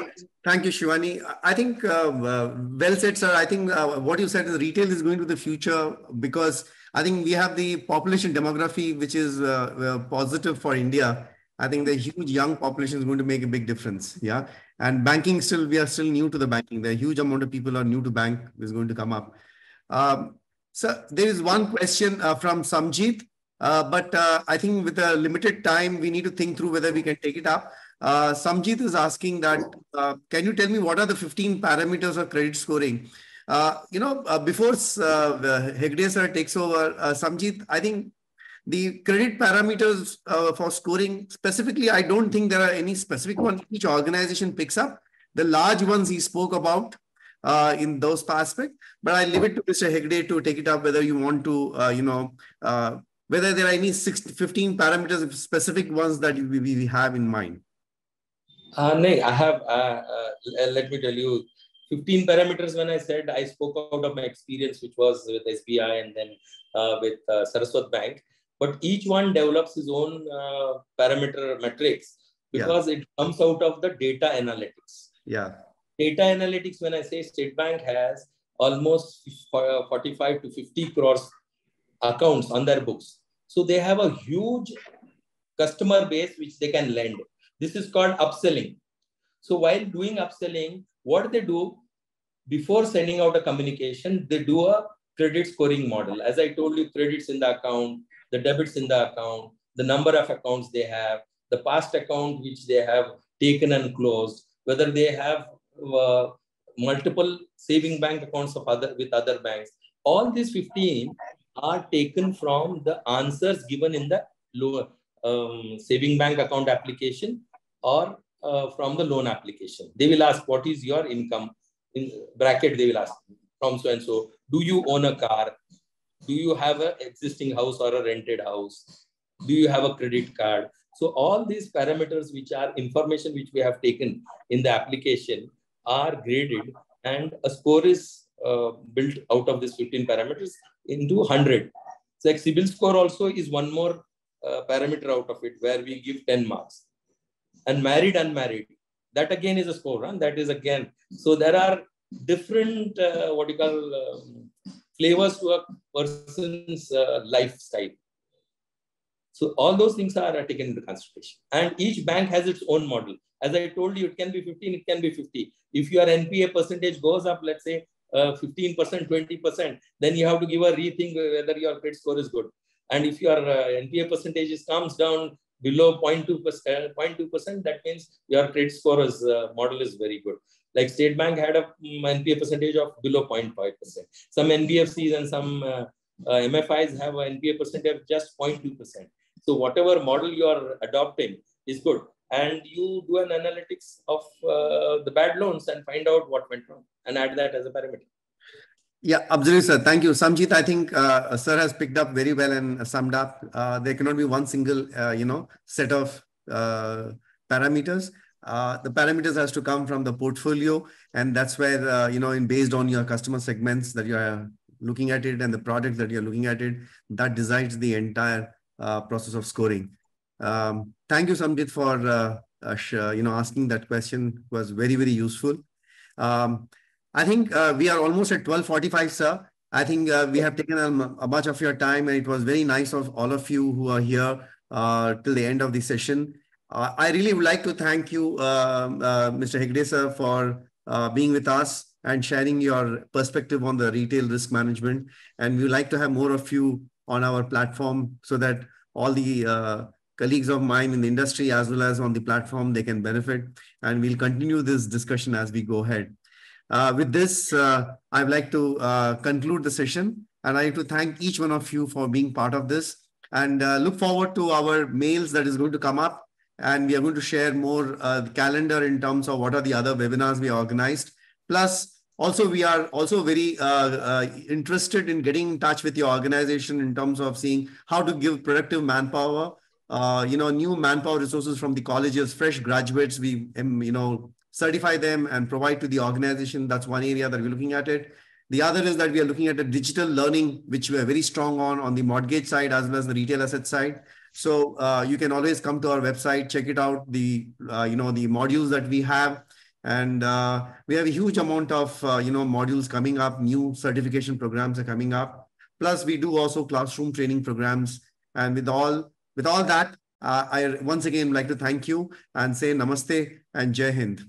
thank you Shivani. I think uh, uh, well said, sir. I think uh, what you said is retail is going to the future because I think we have the population demography which is uh, uh, positive for India. I think the huge young population is going to make a big difference. Yeah, and banking still we are still new to the banking. The huge amount of people are new to bank is going to come up. Um, so there is one question uh, from Samjit, but I think with a limited time we need to think through whether we can take it up. Uh, Samjit is asking that, uh, can you tell me what are the 15 parameters of credit scoring? Uh, you know, uh, before uh, Hegde sir takes over, uh, Samjit, I think the credit parameters uh, for scoring, specifically, I don't think there are any specific ones each organization picks up. The large ones he spoke about uh, in those aspects, but I leave it to Mr. Hegde to take it up whether you want to, uh, you know, uh, whether there are any 16, 15 parameters, specific ones that we, we have in mind. Uh, no, I have, uh, uh, let me tell you, 15 parameters when I said I spoke out of my experience, which was with SBI and then uh, with uh, Saraswat Bank. But each one develops his own uh, parameter metrics. because yeah. it comes out of the data analytics. Yeah. Data analytics, when I say State Bank has almost 45 to 50 crores accounts on their books. So they have a huge customer base which they can lend. This is called upselling. So while doing upselling, what they do before sending out a communication, they do a credit scoring model. As I told you, credits in the account, the debits in the account, the number of accounts they have, the past account which they have taken and closed, whether they have uh, multiple saving bank accounts of other with other banks. All these 15 are taken from the answers given in the lower um, saving bank account application or uh, from the loan application. They will ask, what is your income? In bracket, they will ask from so and so. Do you own a car? Do you have an existing house or a rented house? Do you have a credit card? So all these parameters, which are information which we have taken in the application, are graded and a score is uh, built out of these 15 parameters into 100. So like score also is one more uh, parameter out of it where we give 10 marks. And married, unmarried, that again is a score, and that is again. So there are different, uh, what you call, um, flavors to a person's uh, lifestyle. So all those things are taken into consideration. And each bank has its own model. As I told you, it can be 15, it can be 50. If your NPA percentage goes up, let's say uh, 15%, 20%, then you have to give a rethink whether your credit score is good. And if your uh, NPA percentage comes down below 0.2%, 0.2%, that means your credit score is, uh, model is very good. Like State Bank had a mm, NPA percentage of below 0.5%. Some NBFCs and some uh, uh, MFIs have an NPA percentage of just 0.2%. So whatever model you are adopting is good. And you do an analytics of uh, the bad loans and find out what went wrong and add that as a parameter. Yeah, absolutely, sir. Thank you. Samjit, I think uh, sir has picked up very well and summed up. Uh, there cannot be one single, uh, you know, set of uh, parameters. Uh, the parameters has to come from the portfolio. And that's where, uh, you know, in based on your customer segments that you're looking at it and the product that you're looking at it, that decides the entire process of scoring. Um, thank you, Samjit, for, you know, asking that question. It was very, very useful. Um, I think uh, we are almost at 1245, sir. I think uh, we have taken a, a, much of your time and it was very nice of all of you who are here uh, till the end of the session. Uh, I really would like to thank you, um, uh, Mr. Hegde, sir, for uh, being with us and sharing your perspective on the retail risk management. And we would like to have more of you on our platform so that all the colleagues of mine in the industry as well as on the platform, they can benefit. And we'll continue this discussion as we go ahead. Uh, with this, uh, I'd like to uh, conclude the session. And I'd like to thank each one of you for being part of this and uh, look forward to our mails that is going to come up. And we are going to share more uh, calendar in terms of what are the other webinars we organized. Plus, also, we are also very uh, interested in getting in touch with your organization in terms of seeing how to give productive manpower uh, you know, new manpower resources from the colleges, fresh graduates. We, um, you know, certify them and provide to the organization. That's one area that we're looking at it. The other is that we are looking at a digital learning, which we are very strong on, on the mortgage side as well as the retail asset side. So uh, you can always come to our website, check it out, the, uh, you know, the modules that we have. And uh, we have a huge amount of, uh, you know, modules coming up, new certification programs are coming up. Plus we do also classroom training programs. And with all, with all that, uh, I once again like to thank you and say namaste and Jai Hind.